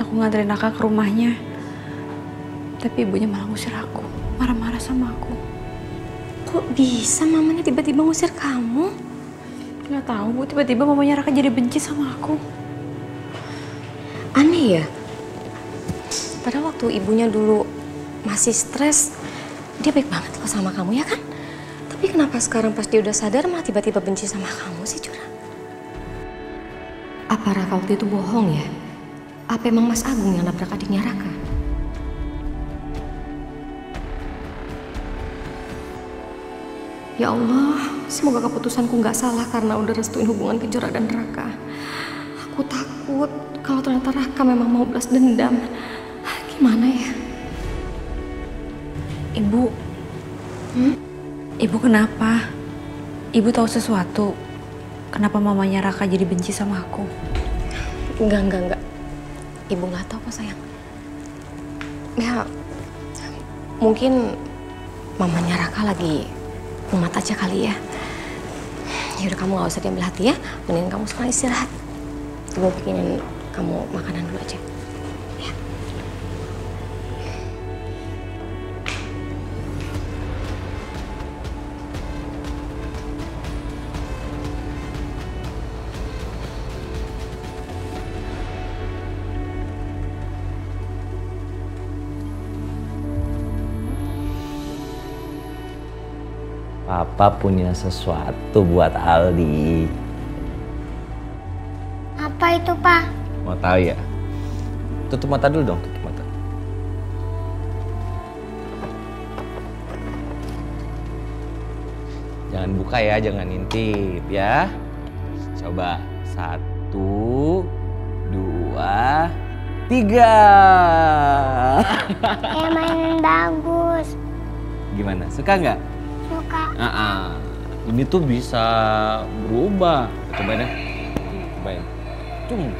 Aku nganterin Raka ke rumahnya. Tapi ibunya malah ngusir aku. Marah-marah sama aku. Kok bisa mamanya tiba-tiba ngusir kamu? Nggak tahu, Bu. Tiba-tiba mamanya Raka jadi benci sama aku. Aneh ya? Padahal waktu ibunya dulu masih stres, dia baik banget loh sama kamu ya kan? Tapi kenapa sekarang pas dia udah sadar malah tiba-tiba benci sama kamu sih Jura? Apa Raka waktu itu bohong ya? Apa emang Mas Agung yang nabrak adiknya Raka? Ya Allah, semoga keputusanku nggak salah karena udah restuin hubungan Kejora dan Raka. Aku takut kalau ternyata Raka memang mau balas dendam. Gimana ya? Ibu, Hmm? ibu kenapa? Ibu tahu sesuatu? Kenapa mamanya Raka jadi benci sama aku? Enggak, enggak, enggak. Ibu nggak tahu kok sayang. Ya, mungkin mamanya Raka lagi umat aja kali ya. Ya udah kamu nggak usah diambil hati ya. Mending kamu sekarang istirahat. Ibu bikinin kamu makanan dulu aja. Papa punya sesuatu buat Aldi. Apa itu, Pak? Mau tahu ya? Tutup mata dulu dong, tutup mata. Jangan buka ya, jangan intip ya. Coba satu, dua, tiga. Emang bagus. Gimana? Suka nggak? Suka. Ah, ah. Ini tuh bisa berubah. Cobain ya. Cobain. Cung.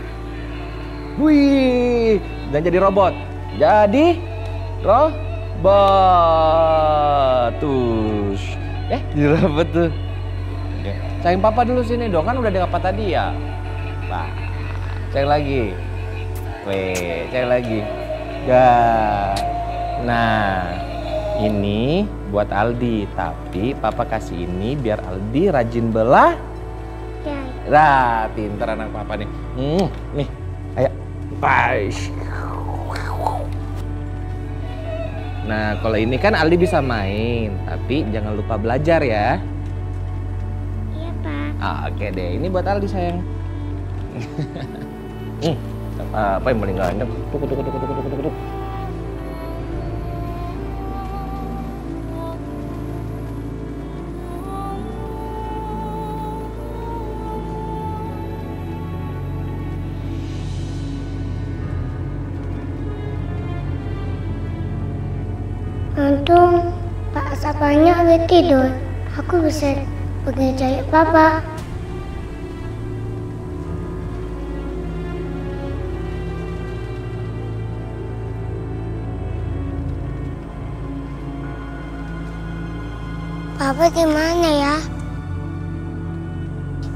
Wih, dan jadi robot. Jadi robot. Tuh. Eh, jadi robot tuh. Oke. Papa dulu sini dong, kan udah ada apa tadi ya? Nah, cek lagi. Weh, cek lagi. Dah. Nah, ini buat Aldi, tapi papa kasih ini biar Aldi rajin belah. Nah, pinter anak papa nih. Hmm, nih, ayo. Bye. Nah, kalau ini kan Aldi bisa main, tapi jangan lupa belajar ya. Iya, Pak. Ah, oke deh. Ini buat Aldi sayang. <laughs> hmm, apa yang paling gak enak? Tuk, tuk, tuk, tuk, tuk, tuk, tuk, tidur. Aku bisa pergi cari Papa. Papa di mana ya?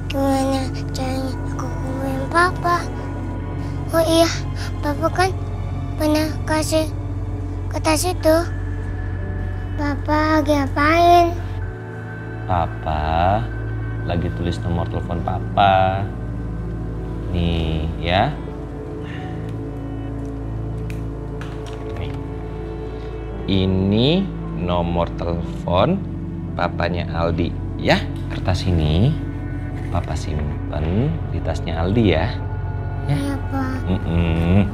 Gimana caranya aku kumpulin Papa? Oh iya, Papa kan pernah kasih kertas itu. Papa lagi ngapain? Papa lagi tulis nomor telepon papa. Nih ya. Nih. Ini nomor telepon papanya Aldi ya. Kertas ini papa simpen di tasnya Aldi ya. Ya, Pak. Mm-mm.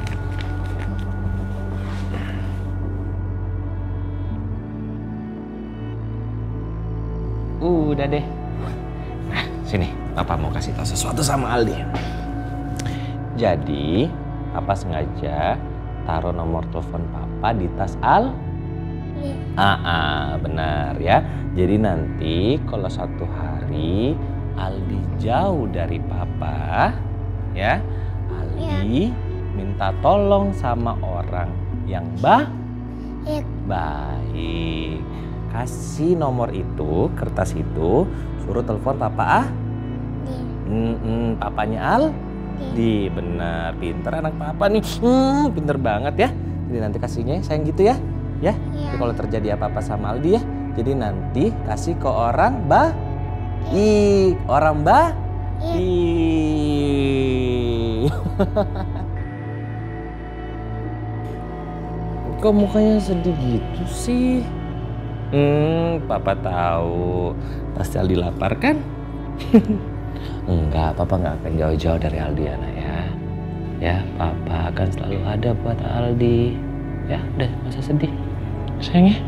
Udah deh. Nah, sini, Papa mau kasih tahu sesuatu sama Aldi. Jadi, Papa sengaja taruh nomor telepon Papa di tas Al. Ah, ah, benar ya. Jadi nanti kalau satu hari Aldi jauh dari Papa, ya, Aldi minta tolong sama orang yang bah baik. Kasih nomor itu, kertas itu, suruh telepon papa ah. Mm-mm, papanya Al. Di benar, pinter anak papa nih. Hmm, pinter banget ya. Jadi nanti kasihnya sayang gitu ya. Ya. Jadi kalau terjadi apa-apa sama Aldi ya. Jadi nanti kasih ke orang bah i orang bah i <laughs> Kok mukanya sedih gitu sih? Hmm, papa tahu. Pasti Aldi lapar kan? <laughs> Enggak, papa nggak akan jauh-jauh dari Aldiana ya. Ya, papa akan selalu ada buat Aldi. Ya, udah, usah sedih. Sayang ya.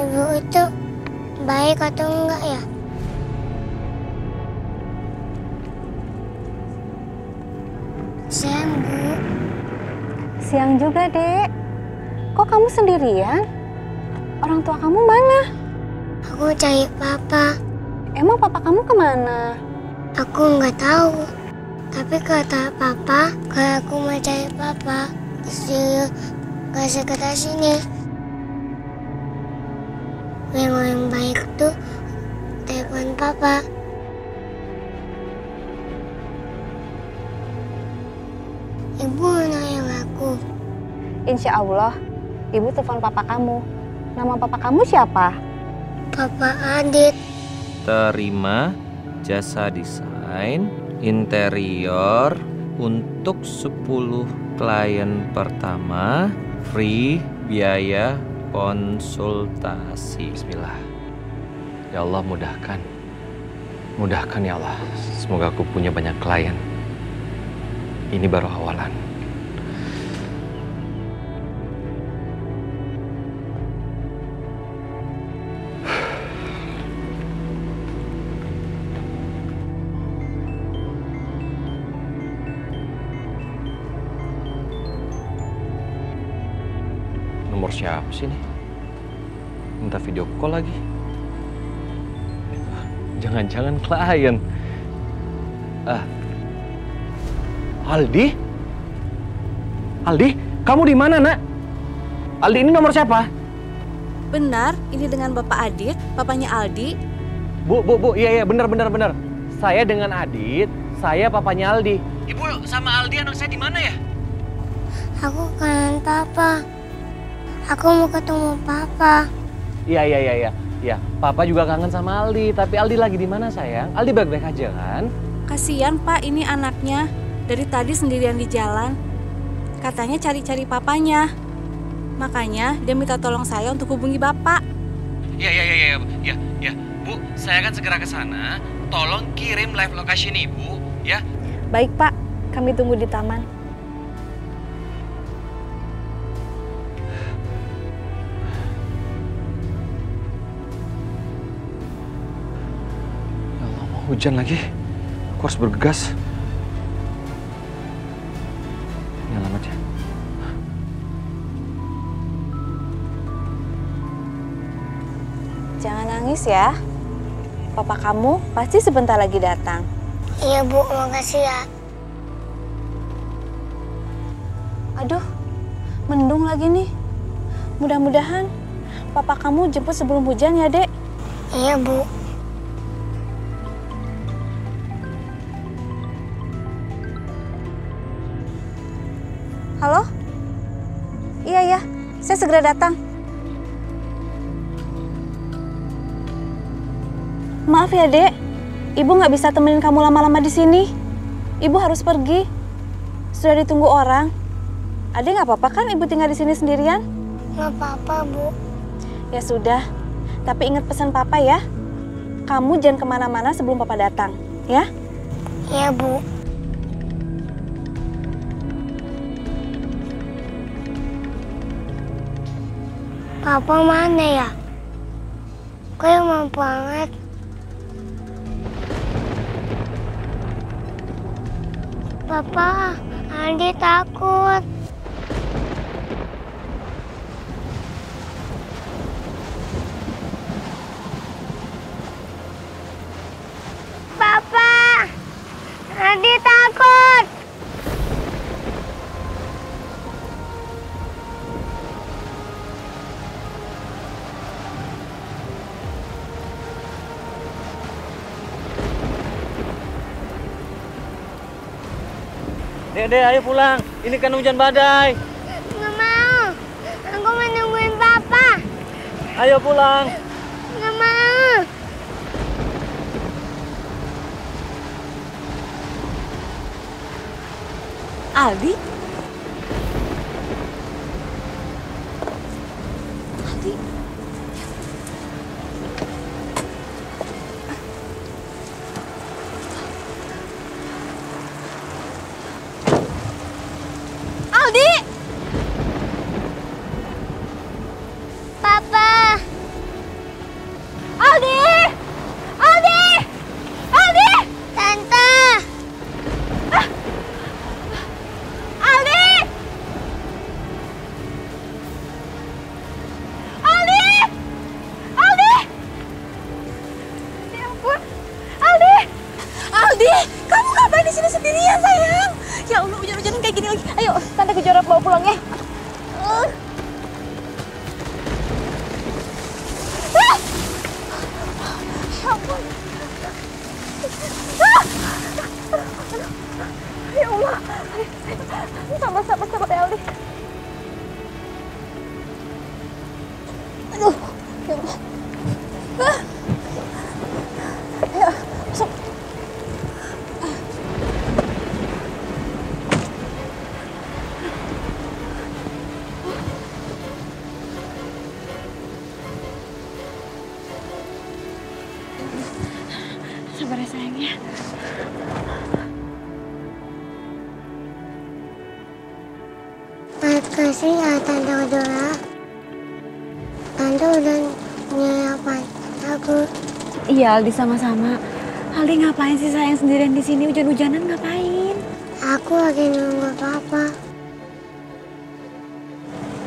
Ibu itu baik atau enggak ya? Sayang, Bu. Siang juga, Dek. Kok kamu sendirian? Orang tua kamu mana? Aku cari papa. Emang papa kamu ke mana? Aku nggak tahu. Tapi kata papa, kalau aku mau cari papa, kasih kasih kertas sini. Yang orang baik tuh telepon papa. Ibu nanya aku. Insya Allah, ibu telepon papa kamu. Nama papa kamu siapa? Papa Adit. Terima jasa desain interior untuk 10 klien pertama free biaya konsultasi. Bismillah. Ya Allah mudahkan. Mudahkan ya Allah. Semoga aku punya banyak klien. Ini baru awalan. Klien. Ah. Aldi? Aldi, kamu di mana, Nak? Aldi ini nomor siapa? Benar, ini dengan Bapak Adit, papanya Aldi. Bu, bu, bu, iya, iya, benar, benar, benar. Saya dengan Adit, saya papanya Aldi. Ibu sama Aldi anak saya di mana ya? Aku kangen papa. Aku mau ketemu papa. Iya, iya, iya, iya. Ya, Papa juga kangen sama Aldi, tapi Aldi lagi di mana sayang? Aldi baik-baik aja kan? Kasihan Pak, ini anaknya. Dari tadi sendirian di jalan. Katanya cari-cari papanya. Makanya dia minta tolong saya untuk hubungi Bapak. Iya, iya, iya, iya, iya, ya. Bu, saya akan segera ke sana. Tolong kirim live location Ibu, ya. Baik, Pak. Kami tunggu di taman. Hujan lagi. Aku harus bergegas. Ini alamatnya. Jangan nangis ya. Papa kamu pasti sebentar lagi datang. Iya bu, makasih ya. Aduh, mendung lagi nih. Mudah-mudahan papa kamu jemput sebelum hujan ya, Dek. Iya bu. Segera datang. Maaf ya, Dek. Ibu nggak bisa temenin kamu lama-lama di sini. Ibu harus pergi. Sudah ditunggu orang. Adek nggak apa-apa kan ibu tinggal di sini sendirian? Nggak apa-apa bu. Ya sudah. Tapi ingat pesan papa ya. Kamu jangan ke mana-mana sebelum papa datang, ya? Iya bu. Papa mana ya? Gue mau banget. Papa, Andi takut. Dek, dek, ayo pulang. Ini kan hujan badai. Nggak mau. Aku mau nungguin Papa. Ayo pulang. Nggak mau. Aldi? Ya Allah, hujan-hujanan kayak gini lagi. Ayo, tante ke jorok bawa pulang ya. Uh. Ah! Ya. Ah! Ya Allah. Sabar, sabar, sabar ya Aldi sama-sama. Aldi ngapain sih sayang sendirian di sini hujan-hujanan ngapain? Aku lagi nunggu Papa.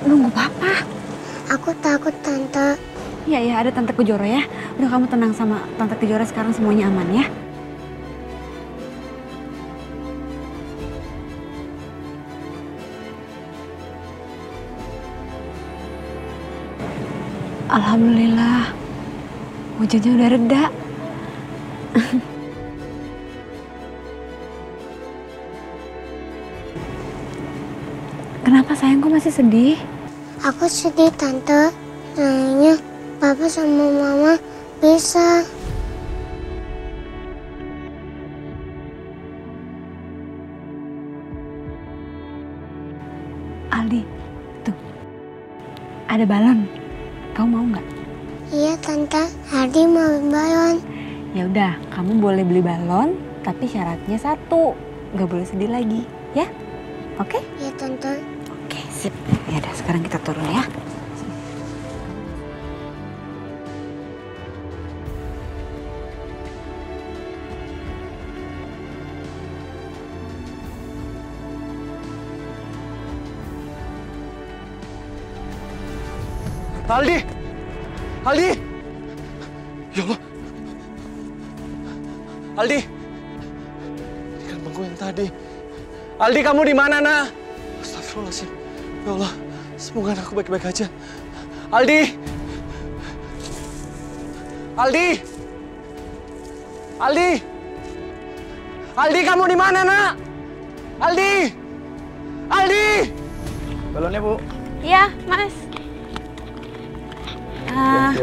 Nunggu papa. Aku takut Tante. Iya ya ada tante Kejora ya. Udah kamu tenang sama tante Kejora sekarang semuanya aman ya. Alhamdulillah. Hujannya udah reda. Kenapa sayang kok masih sedih? Aku sedih Tante. Sayangnya Papa sama Mama bisa. Aldi, tuh. Ada balon. Ya udah, kamu boleh beli balon, tapi syaratnya satu, nggak boleh sedih lagi, ya? Oke? Iya Tante. Oke, sip. Ya udah, sekarang kita turun ya. Aldi! Aldi! Aldi! Ini kan bangku yang tadi. Aldi kamu di mana nak? Astagfirullahaladzim. Ya Allah, semoga aku baik-baik aja. Aldi! Aldi! Aldi! Aldi kamu di mana nak? Aldi! Aldi! Balonnya bu. Iya, Mas. Ah,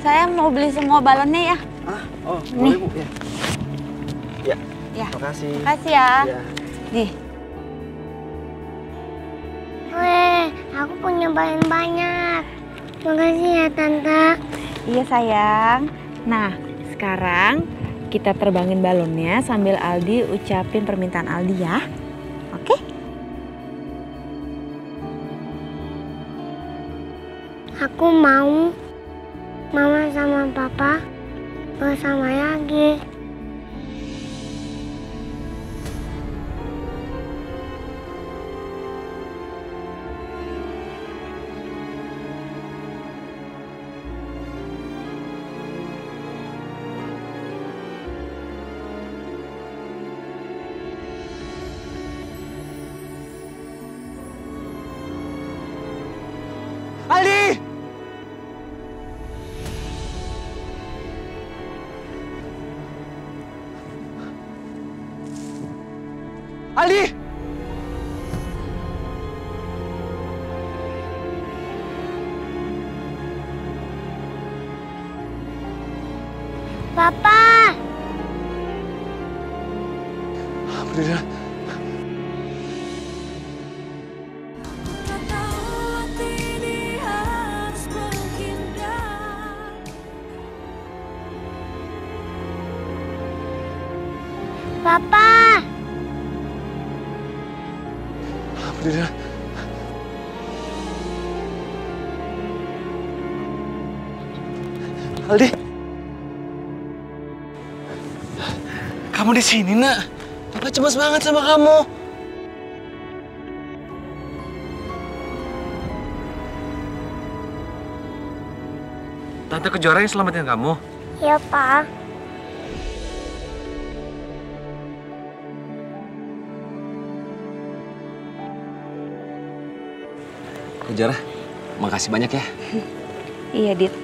saya mau beli semua balonnya ya. Oh, Nih. boleh bu. Ya. Ya. Makasih. Makasih ya. Ya. Nih. Weh, aku punya balon banyak. Makasih ya Tante. Iya sayang. Nah, sekarang kita terbangin balonnya sambil Aldi ucapin permintaan Aldi ya. Oke? Aku mau Mama sama Papa bersama lagi. Kamu di sini, Nak. Papa cemas banget sama kamu. Tante Kejora yang selamatin kamu? Ya, Pak. Kejora, makasih banyak ya. <laughs> Iya, Dit.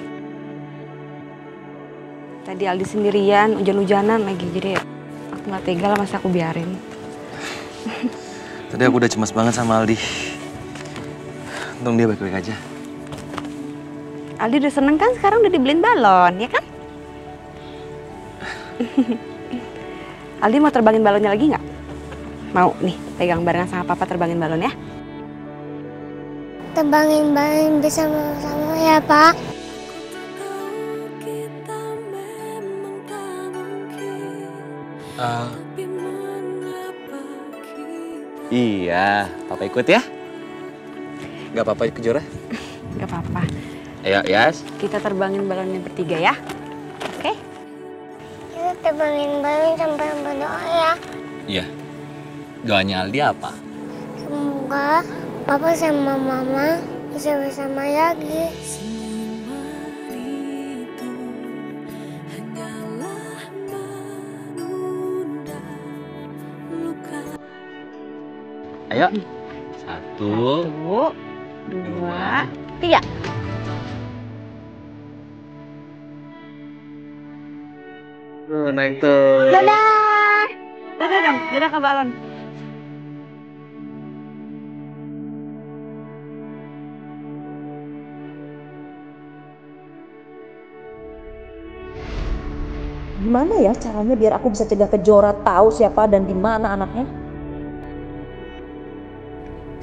Tadi Aldi sendirian, hujan-hujanan lagi, jadi aku nggak tega lah masa aku biarin. Tadi aku udah cemas banget sama Aldi. Untung dia baik-baik aja. Aldi udah seneng kan sekarang udah dibeliin balon, ya kan? Aldi mau terbangin balonnya lagi nggak? Mau nih, pegang barengan sama papa terbangin balon ya. Tebangin-bangin bersama-sama ya, Pak. Eh, iya, papa ikut ya. Gak apa-apa Kejora. <laughs> Gak apa-apa. Ayo, Yas. Kita terbangin balonnya bertiga ya. Oke? Kita tebangin-bangin sampai berdoa ya. Iya. Doanya Aldi apa? Semoga Papa sama Mama bisa bersama lagi. Ayo. Satu. dua, tiga. Tuh, naik tuh. Dadah! Dadah dong, dadah ke balon. Gimana ya caranya biar aku bisa cegah Kejora tahu siapa dan di mana anaknya?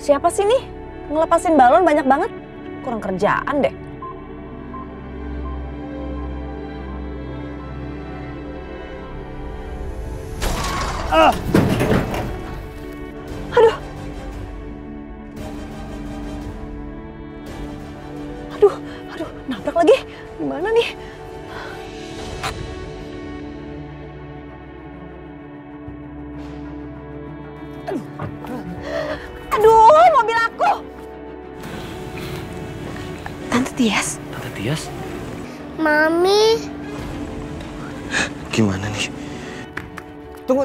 Siapa sih nih? Ngelepasin balon banyak banget. Kurang kerjaan deh. Ah!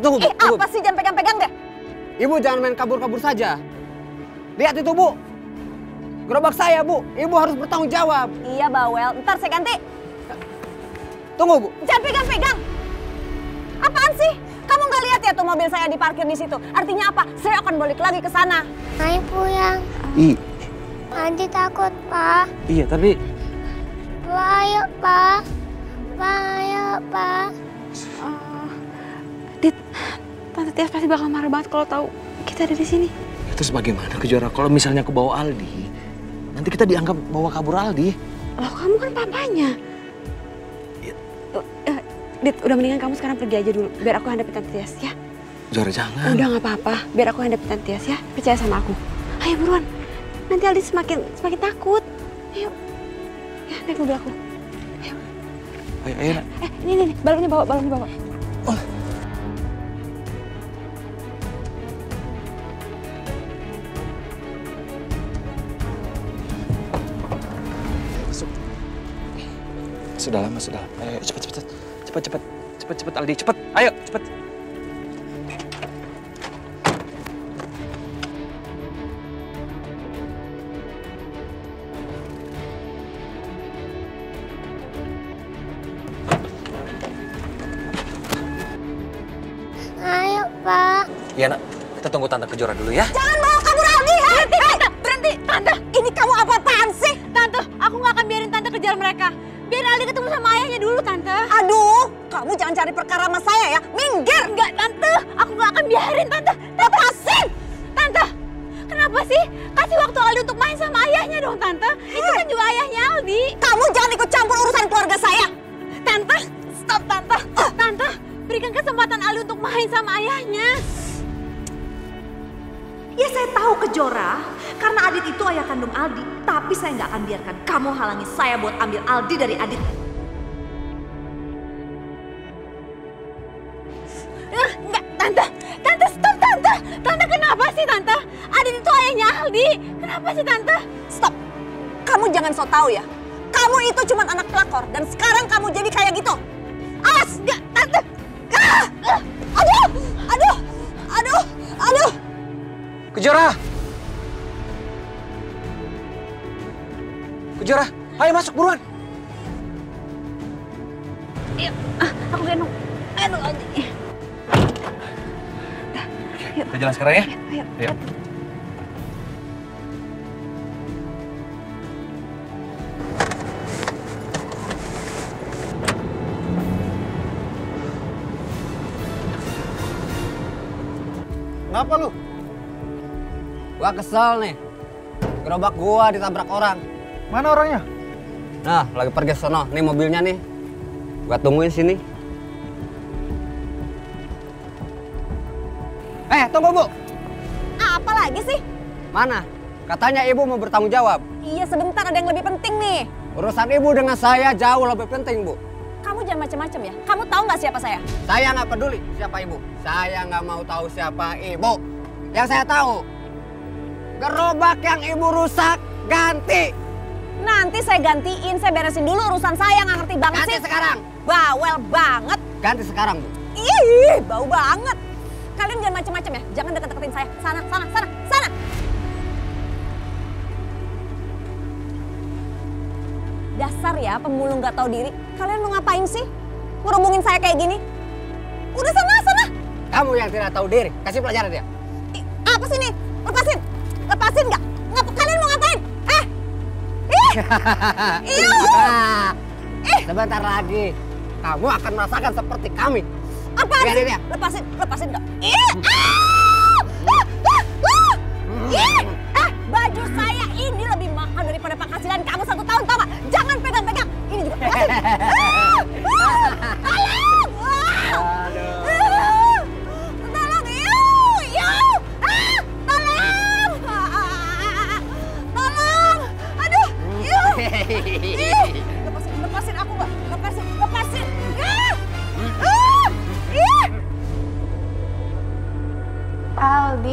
Tunggu. Eh, tunggu. apa sih jangan pegang-pegang deh. Ibu jangan main kabur-kabur saja. Lihat itu, Bu. Gerobak saya, Bu. Ibu harus bertanggung jawab. Iya, Bawel. Ntar saya ganti. Tunggu, Bu. Jangan pegang-pegang. Apaan sih? Kamu nggak lihat ya tuh mobil saya diparkir di situ? Artinya apa? Saya akan balik lagi ke sana. ayo pulang. I, Nanti takut, Pak. iya tapi Pak, ayo, Pak. Pak, ayo, Pak. Dit, Tias pasti bakal marah banget kalau tahu kita ada di sini. itu sebagaimana Kejora kalau misalnya aku bawa Aldi, nanti kita dianggap bawa kabur Aldi. Loh, kamu kan papanya. Eh, Dit, udah mendingan kamu sekarang pergi aja dulu. Biar aku hadapin Tante Tias, ya? Jora jangan. Udah nggak apa-apa. Biar aku hadapin Tante Tias, ya? Percaya sama aku. Ayo buruan. Nanti Aldi semakin semakin takut. Ayo. Ya, naik mobil aku. Ayo, ayo nak. Eh, ini, ini, ini. Balonnya bawa, balonnya bawa. Masuk. Sudah lama, sudah. Ayo, ayo, cepat, cepat, cepat, cepat, cepat, cepat, Aldi, cepat. Ayo, cepat. Ayo, Pak. Iya nak. Kita tunggu Tante Kejora dulu ya. Jangan bawa kabur Aldi! Berhenti, tante! Berhenti! Tante, ini kamu apa-apaan sih? Tante, aku nggak akan biarin Tante kejar mereka. Biar Aldi ketemu sama ayahnya dulu, Tante. Aduh, kamu jangan cari perkara sama saya ya. Minggir! Enggak, Tante. Aku nggak akan biarin, Tante. Lepasin! Tante, kenapa sih? Kasih waktu Aldi untuk main sama ayahnya dong, Tante. Itu kan juga ayahnya Aldi. Kamu jangan ikut campur urusan keluarga saya. Tante, stop, Tante. Tante, berikan kesempatan Aldi untuk main sama ayahnya. Ya saya tahu Kejora, karena Adit itu ayah kandung Aldi. Tapi saya nggak akan biarkan kamu halangi saya buat ambil Aldi dari Adit. Eh, Enggak, Tante. Tante, stop, Tante. Tante, kenapa sih, Tante? Adit itu ayahnya Aldi. Kenapa sih, Tante? Stop. Kamu jangan so tahu ya. Kamu itu cuma anak pelakor dan sekarang kamu jadi kayak gitu. Awas, enggak, Tante. Ah! Aduh, aduh, aduh, aduh. Kejora! Kejora, ayo masuk buruan. Ayo, ah, aku gendong. Aduh, Aldi. Kita jalan sekarang ya. Ayo. Ayo. Kenapa lu? Gua kesel nih. Gerobak gua ditabrak orang. Mana orangnya? Nah, lagi pergi sono. Nih mobilnya nih. Gua tungguin sini. Eh, tunggu, Bu. Apa lagi sih? Mana? Katanya ibu mau bertanggung jawab. Iya sebentar ada yang lebih penting nih. Urusan ibu dengan saya jauh lebih penting, Bu. Kamu jangan macam-macam ya. Kamu tahu nggak siapa saya? Saya nggak peduli siapa ibu. Saya nggak mau tahu siapa ibu. Yang saya tahu, gerobak yang ibu rusak ganti. Nanti saya gantiin, saya beresin dulu urusan saya nggak ngerti banget Ganti sih. sekarang. Bawel banget. Ganti sekarang, Bu. Ih, bau banget. Kalian jangan macam-macam ya. Jangan deket-deketin saya. Sana, sana, sana, sana. Dasar ya pemulung nggak tahu diri. Kalian mau ngapain sih? Ngerubungin saya kayak gini? Udah sana, sana. Kamu yang tidak tahu diri. Kasih pelajaran dia. Apa sih nih? Lepasin. Lepasin nggak? Ngap kalian mau ngapain? Eh? <laughs> Ih! Iu! Sebentar lagi, kamu akan merasakan seperti kami. Apa sih? dia. Lepasin, lepasin nggak? Ih! Ah! Ah! Ah! Ah! Ih! Eh, baju saya ini lebih mahal daripada penghasilan kamu satu tahun, tau gak? Jangan pegang-pegang. Ini juga lepasin. Ah! <laughs> Ah!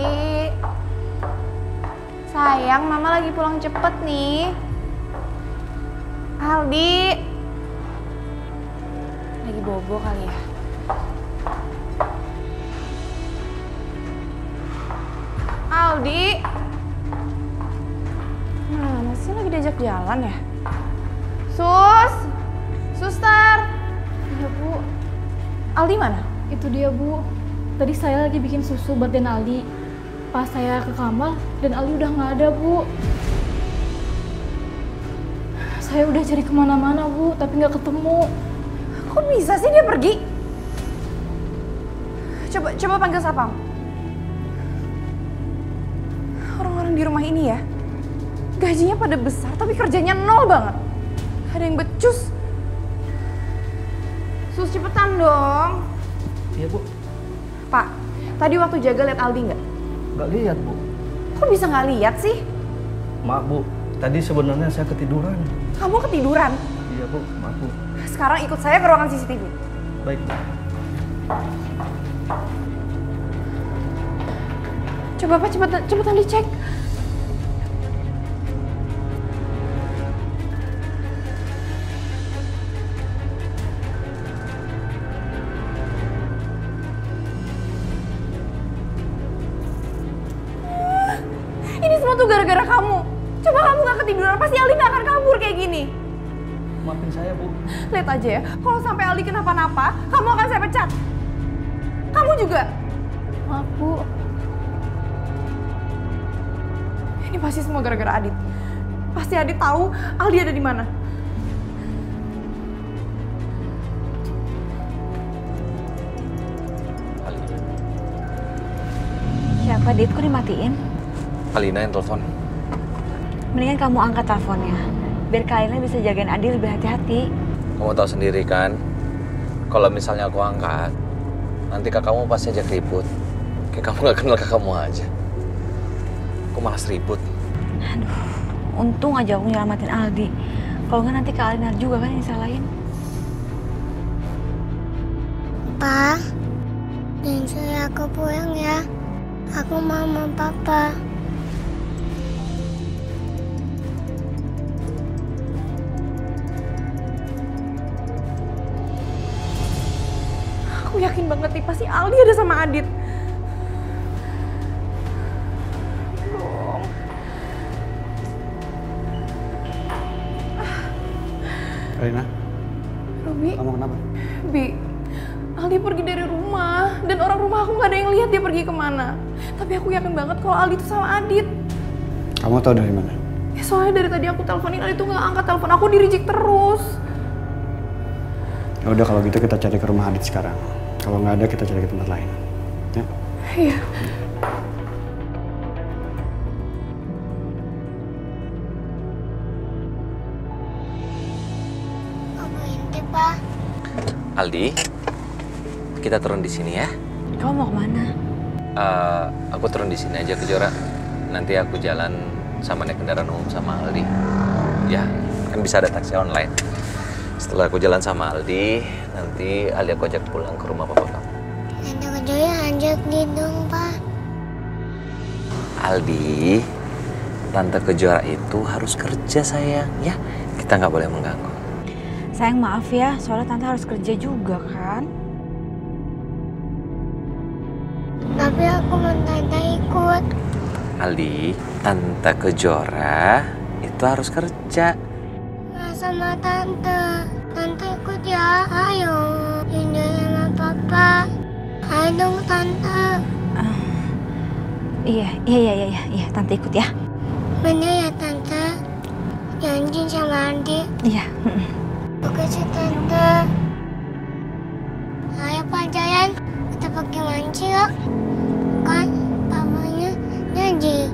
Aldi. Sayang, Mama lagi pulang cepet nih. Aldi. Lagi bobo kali ya. Aldi. Mana sih lagi diajak jalan ya? Sus! Suster! Iya bu. Aldi mana? Itu dia bu. Tadi saya lagi bikin susu buat Den Aldi. Pas saya ke kamar, Dan Aldi udah nggak ada bu. Saya udah cari ke mana-mana bu, tapi nggak ketemu. Kok bisa sih dia pergi? Coba coba panggil Sapam. Orang-orang di rumah ini ya, gajinya pada besar tapi kerjanya nol banget. Ada yang becus. Sus cepetan dong. Iya bu, Pak, tadi waktu jaga lihat Aldi nggak? Nggak lihat bu. Kok bisa nggak lihat sih? Maaf bu, tadi sebenarnya saya ketiduran. Kamu ketiduran. Iya bu, maaf bu. Sekarang ikut saya ke ruangan CCTV. Baik bu. Coba Pak cepetan, cepetan dicek. Aja ya, kalau sampai Aldi kenapa-napa, kamu akan saya pecat. Kamu juga. Maaf bu. Ini pasti semua gara-gara Adit. Pasti Adit tahu Aldi ada di mana. Siapa Dit? Kok dimatiin? Alina yang telepon. Mendingan kamu angkat teleponnya. Biar Kalina bisa jagain Adi lebih hati-hati. Kamu tahu sendiri kan, kalau misalnya aku angkat, nanti kakakmu pasti ajak ribut. Kayak kamu gak kenal kakakmu aja. Aku malas ribut. Untung aja aku nyelamatin Aldi. Kalau nggak nanti Kalina juga kan yang salahin. Pa, jangan suruh aku pulang ya. Aku mau sama papa. Adit. Alina, Robi, kamu kenapa? Bi, Aldi pergi dari rumah dan orang rumah aku nggak ada yang lihat dia pergi ke mana. Tapi aku yakin banget kalau Aldi itu sama Adit. Kamu tahu dari mana? Ya, soalnya dari tadi aku teleponin Aldi tuh nggak angkat telepon aku di reject terus. Ya udah kalau gitu kita cari ke rumah Adit sekarang. Kalau nggak ada kita cari ke tempat lain. Ya. Iya. Aldi, kita turun di sini ya. Kamu mau ke mana? Eh, aku turun di sini aja ke Jora. Nanti aku jalan sama naik kendaraan umum sama Aldi. Ya, kan bisa ada taksi online. Setelah aku jalan sama Aldi, nanti Aldi aku ajak pulang ke rumah papa kamu. Nanti kejoya anjak dong pa. Aldi, tante kejuara itu harus kerja sayang, ya. Kita nggak boleh mengganggu. Sayang maaf ya, soalnya tante harus kerja juga kan. Tapi aku mau tante ikut. Aldi, tante kejora itu harus kerja. Nggak sama tante. Tante ikut ya, ayo. Jangan sama papa. Dong tante. Iya, iya, iya, iya, iya, iya, tante ikut ya. Bener ya tante? Janji sama adik. Iya. Oke sih tante. Ayo Pak Jayan, kita pergi mancing yuk. Kan papanya janji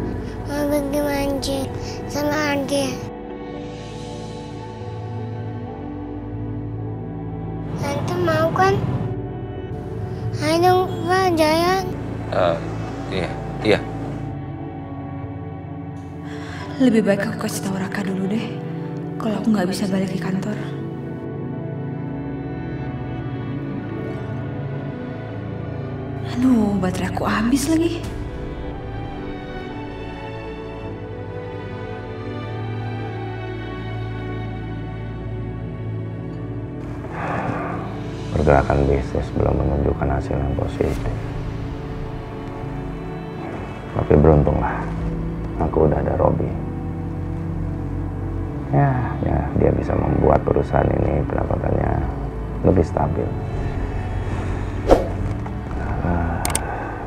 mau pergi mancing sama adik. Tante mau kan? Eh, iya, iya. Lebih baik aku kasih tahu Raka dulu deh. Kalau aku nggak bisa balik ke kantor. Aduh, baterai aku habis lagi. Pergerakan bisnis belum menunjukkan hasil yang positif. Tapi beruntunglah, aku udah ada Robby. Ya, ya, dia bisa membuat perusahaan ini pendapatannya lebih stabil. Ah,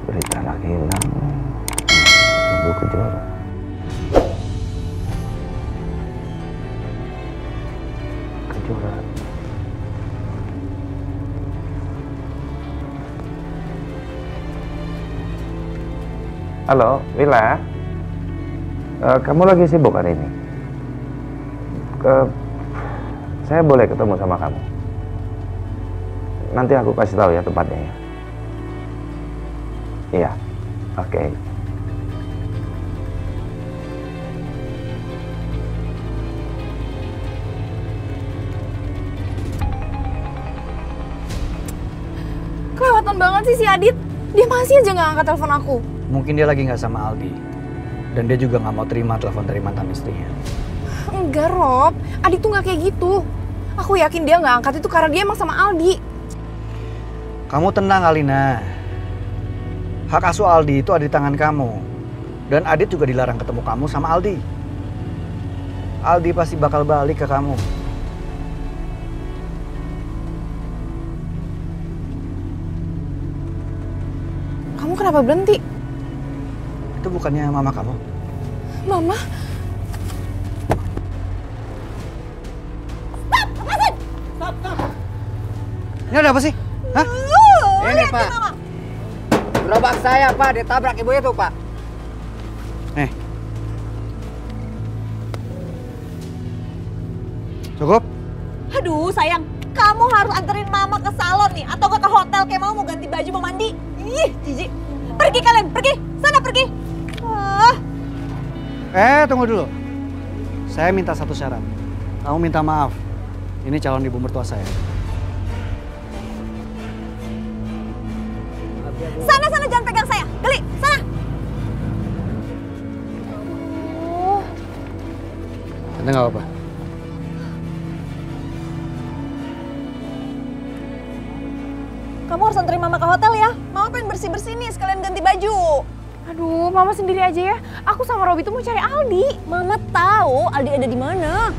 berita anak hilang, ibu. Kejora. Halo, Wila. Eh, kamu lagi sibuk hari ini? Ke, saya boleh ketemu sama kamu. Nanti aku kasih tahu ya tempatnya ya. Iya, oke. Kelewatan banget sih si Adit. Dia masih aja nggak angkat telepon aku. Mungkin dia lagi nggak sama Aldi. Dan dia juga nggak mau terima telepon dari mantan istrinya. Enggak, Rob. Adit tuh nggak kayak gitu. Aku yakin dia nggak angkat itu karena dia emang sama Aldi. Kamu tenang Alina. Hak asuh Aldi itu ada di tangan kamu. Dan Adit juga dilarang ketemu kamu sama Aldi. Aldi pasti bakal balik ke kamu. Kamu kenapa berhenti? Itu bukannya mama kamu? Mama. Stop, lepasin! Stop, stop. Ini ada apa sih? Hah? Ini pak. Gerobak saya pak ditabrak ibu itu pak. Nih. Cukup? Aduh sayang, kamu harus anterin mama ke salon nih atau ke hotel kayak mau mau ganti baju mau mandi. Ih, jijik. Pergi kalian, pergi. Sana pergi. Ah. Eh, tunggu dulu. Saya minta satu syarat. Kamu minta maaf. Ini calon ibu mertua saya. Sana sana jangan pegang saya. Geli, sana. Tante nggak apa-apa. Kamu harus anterin mama ke hotel ya. Mama pengen bersih-bersih nih sekalian ganti baju. Aduh, mama sendiri aja ya. Aku sama Robi tuh mau cari Aldi. Mama tahu Aldi ada di mana.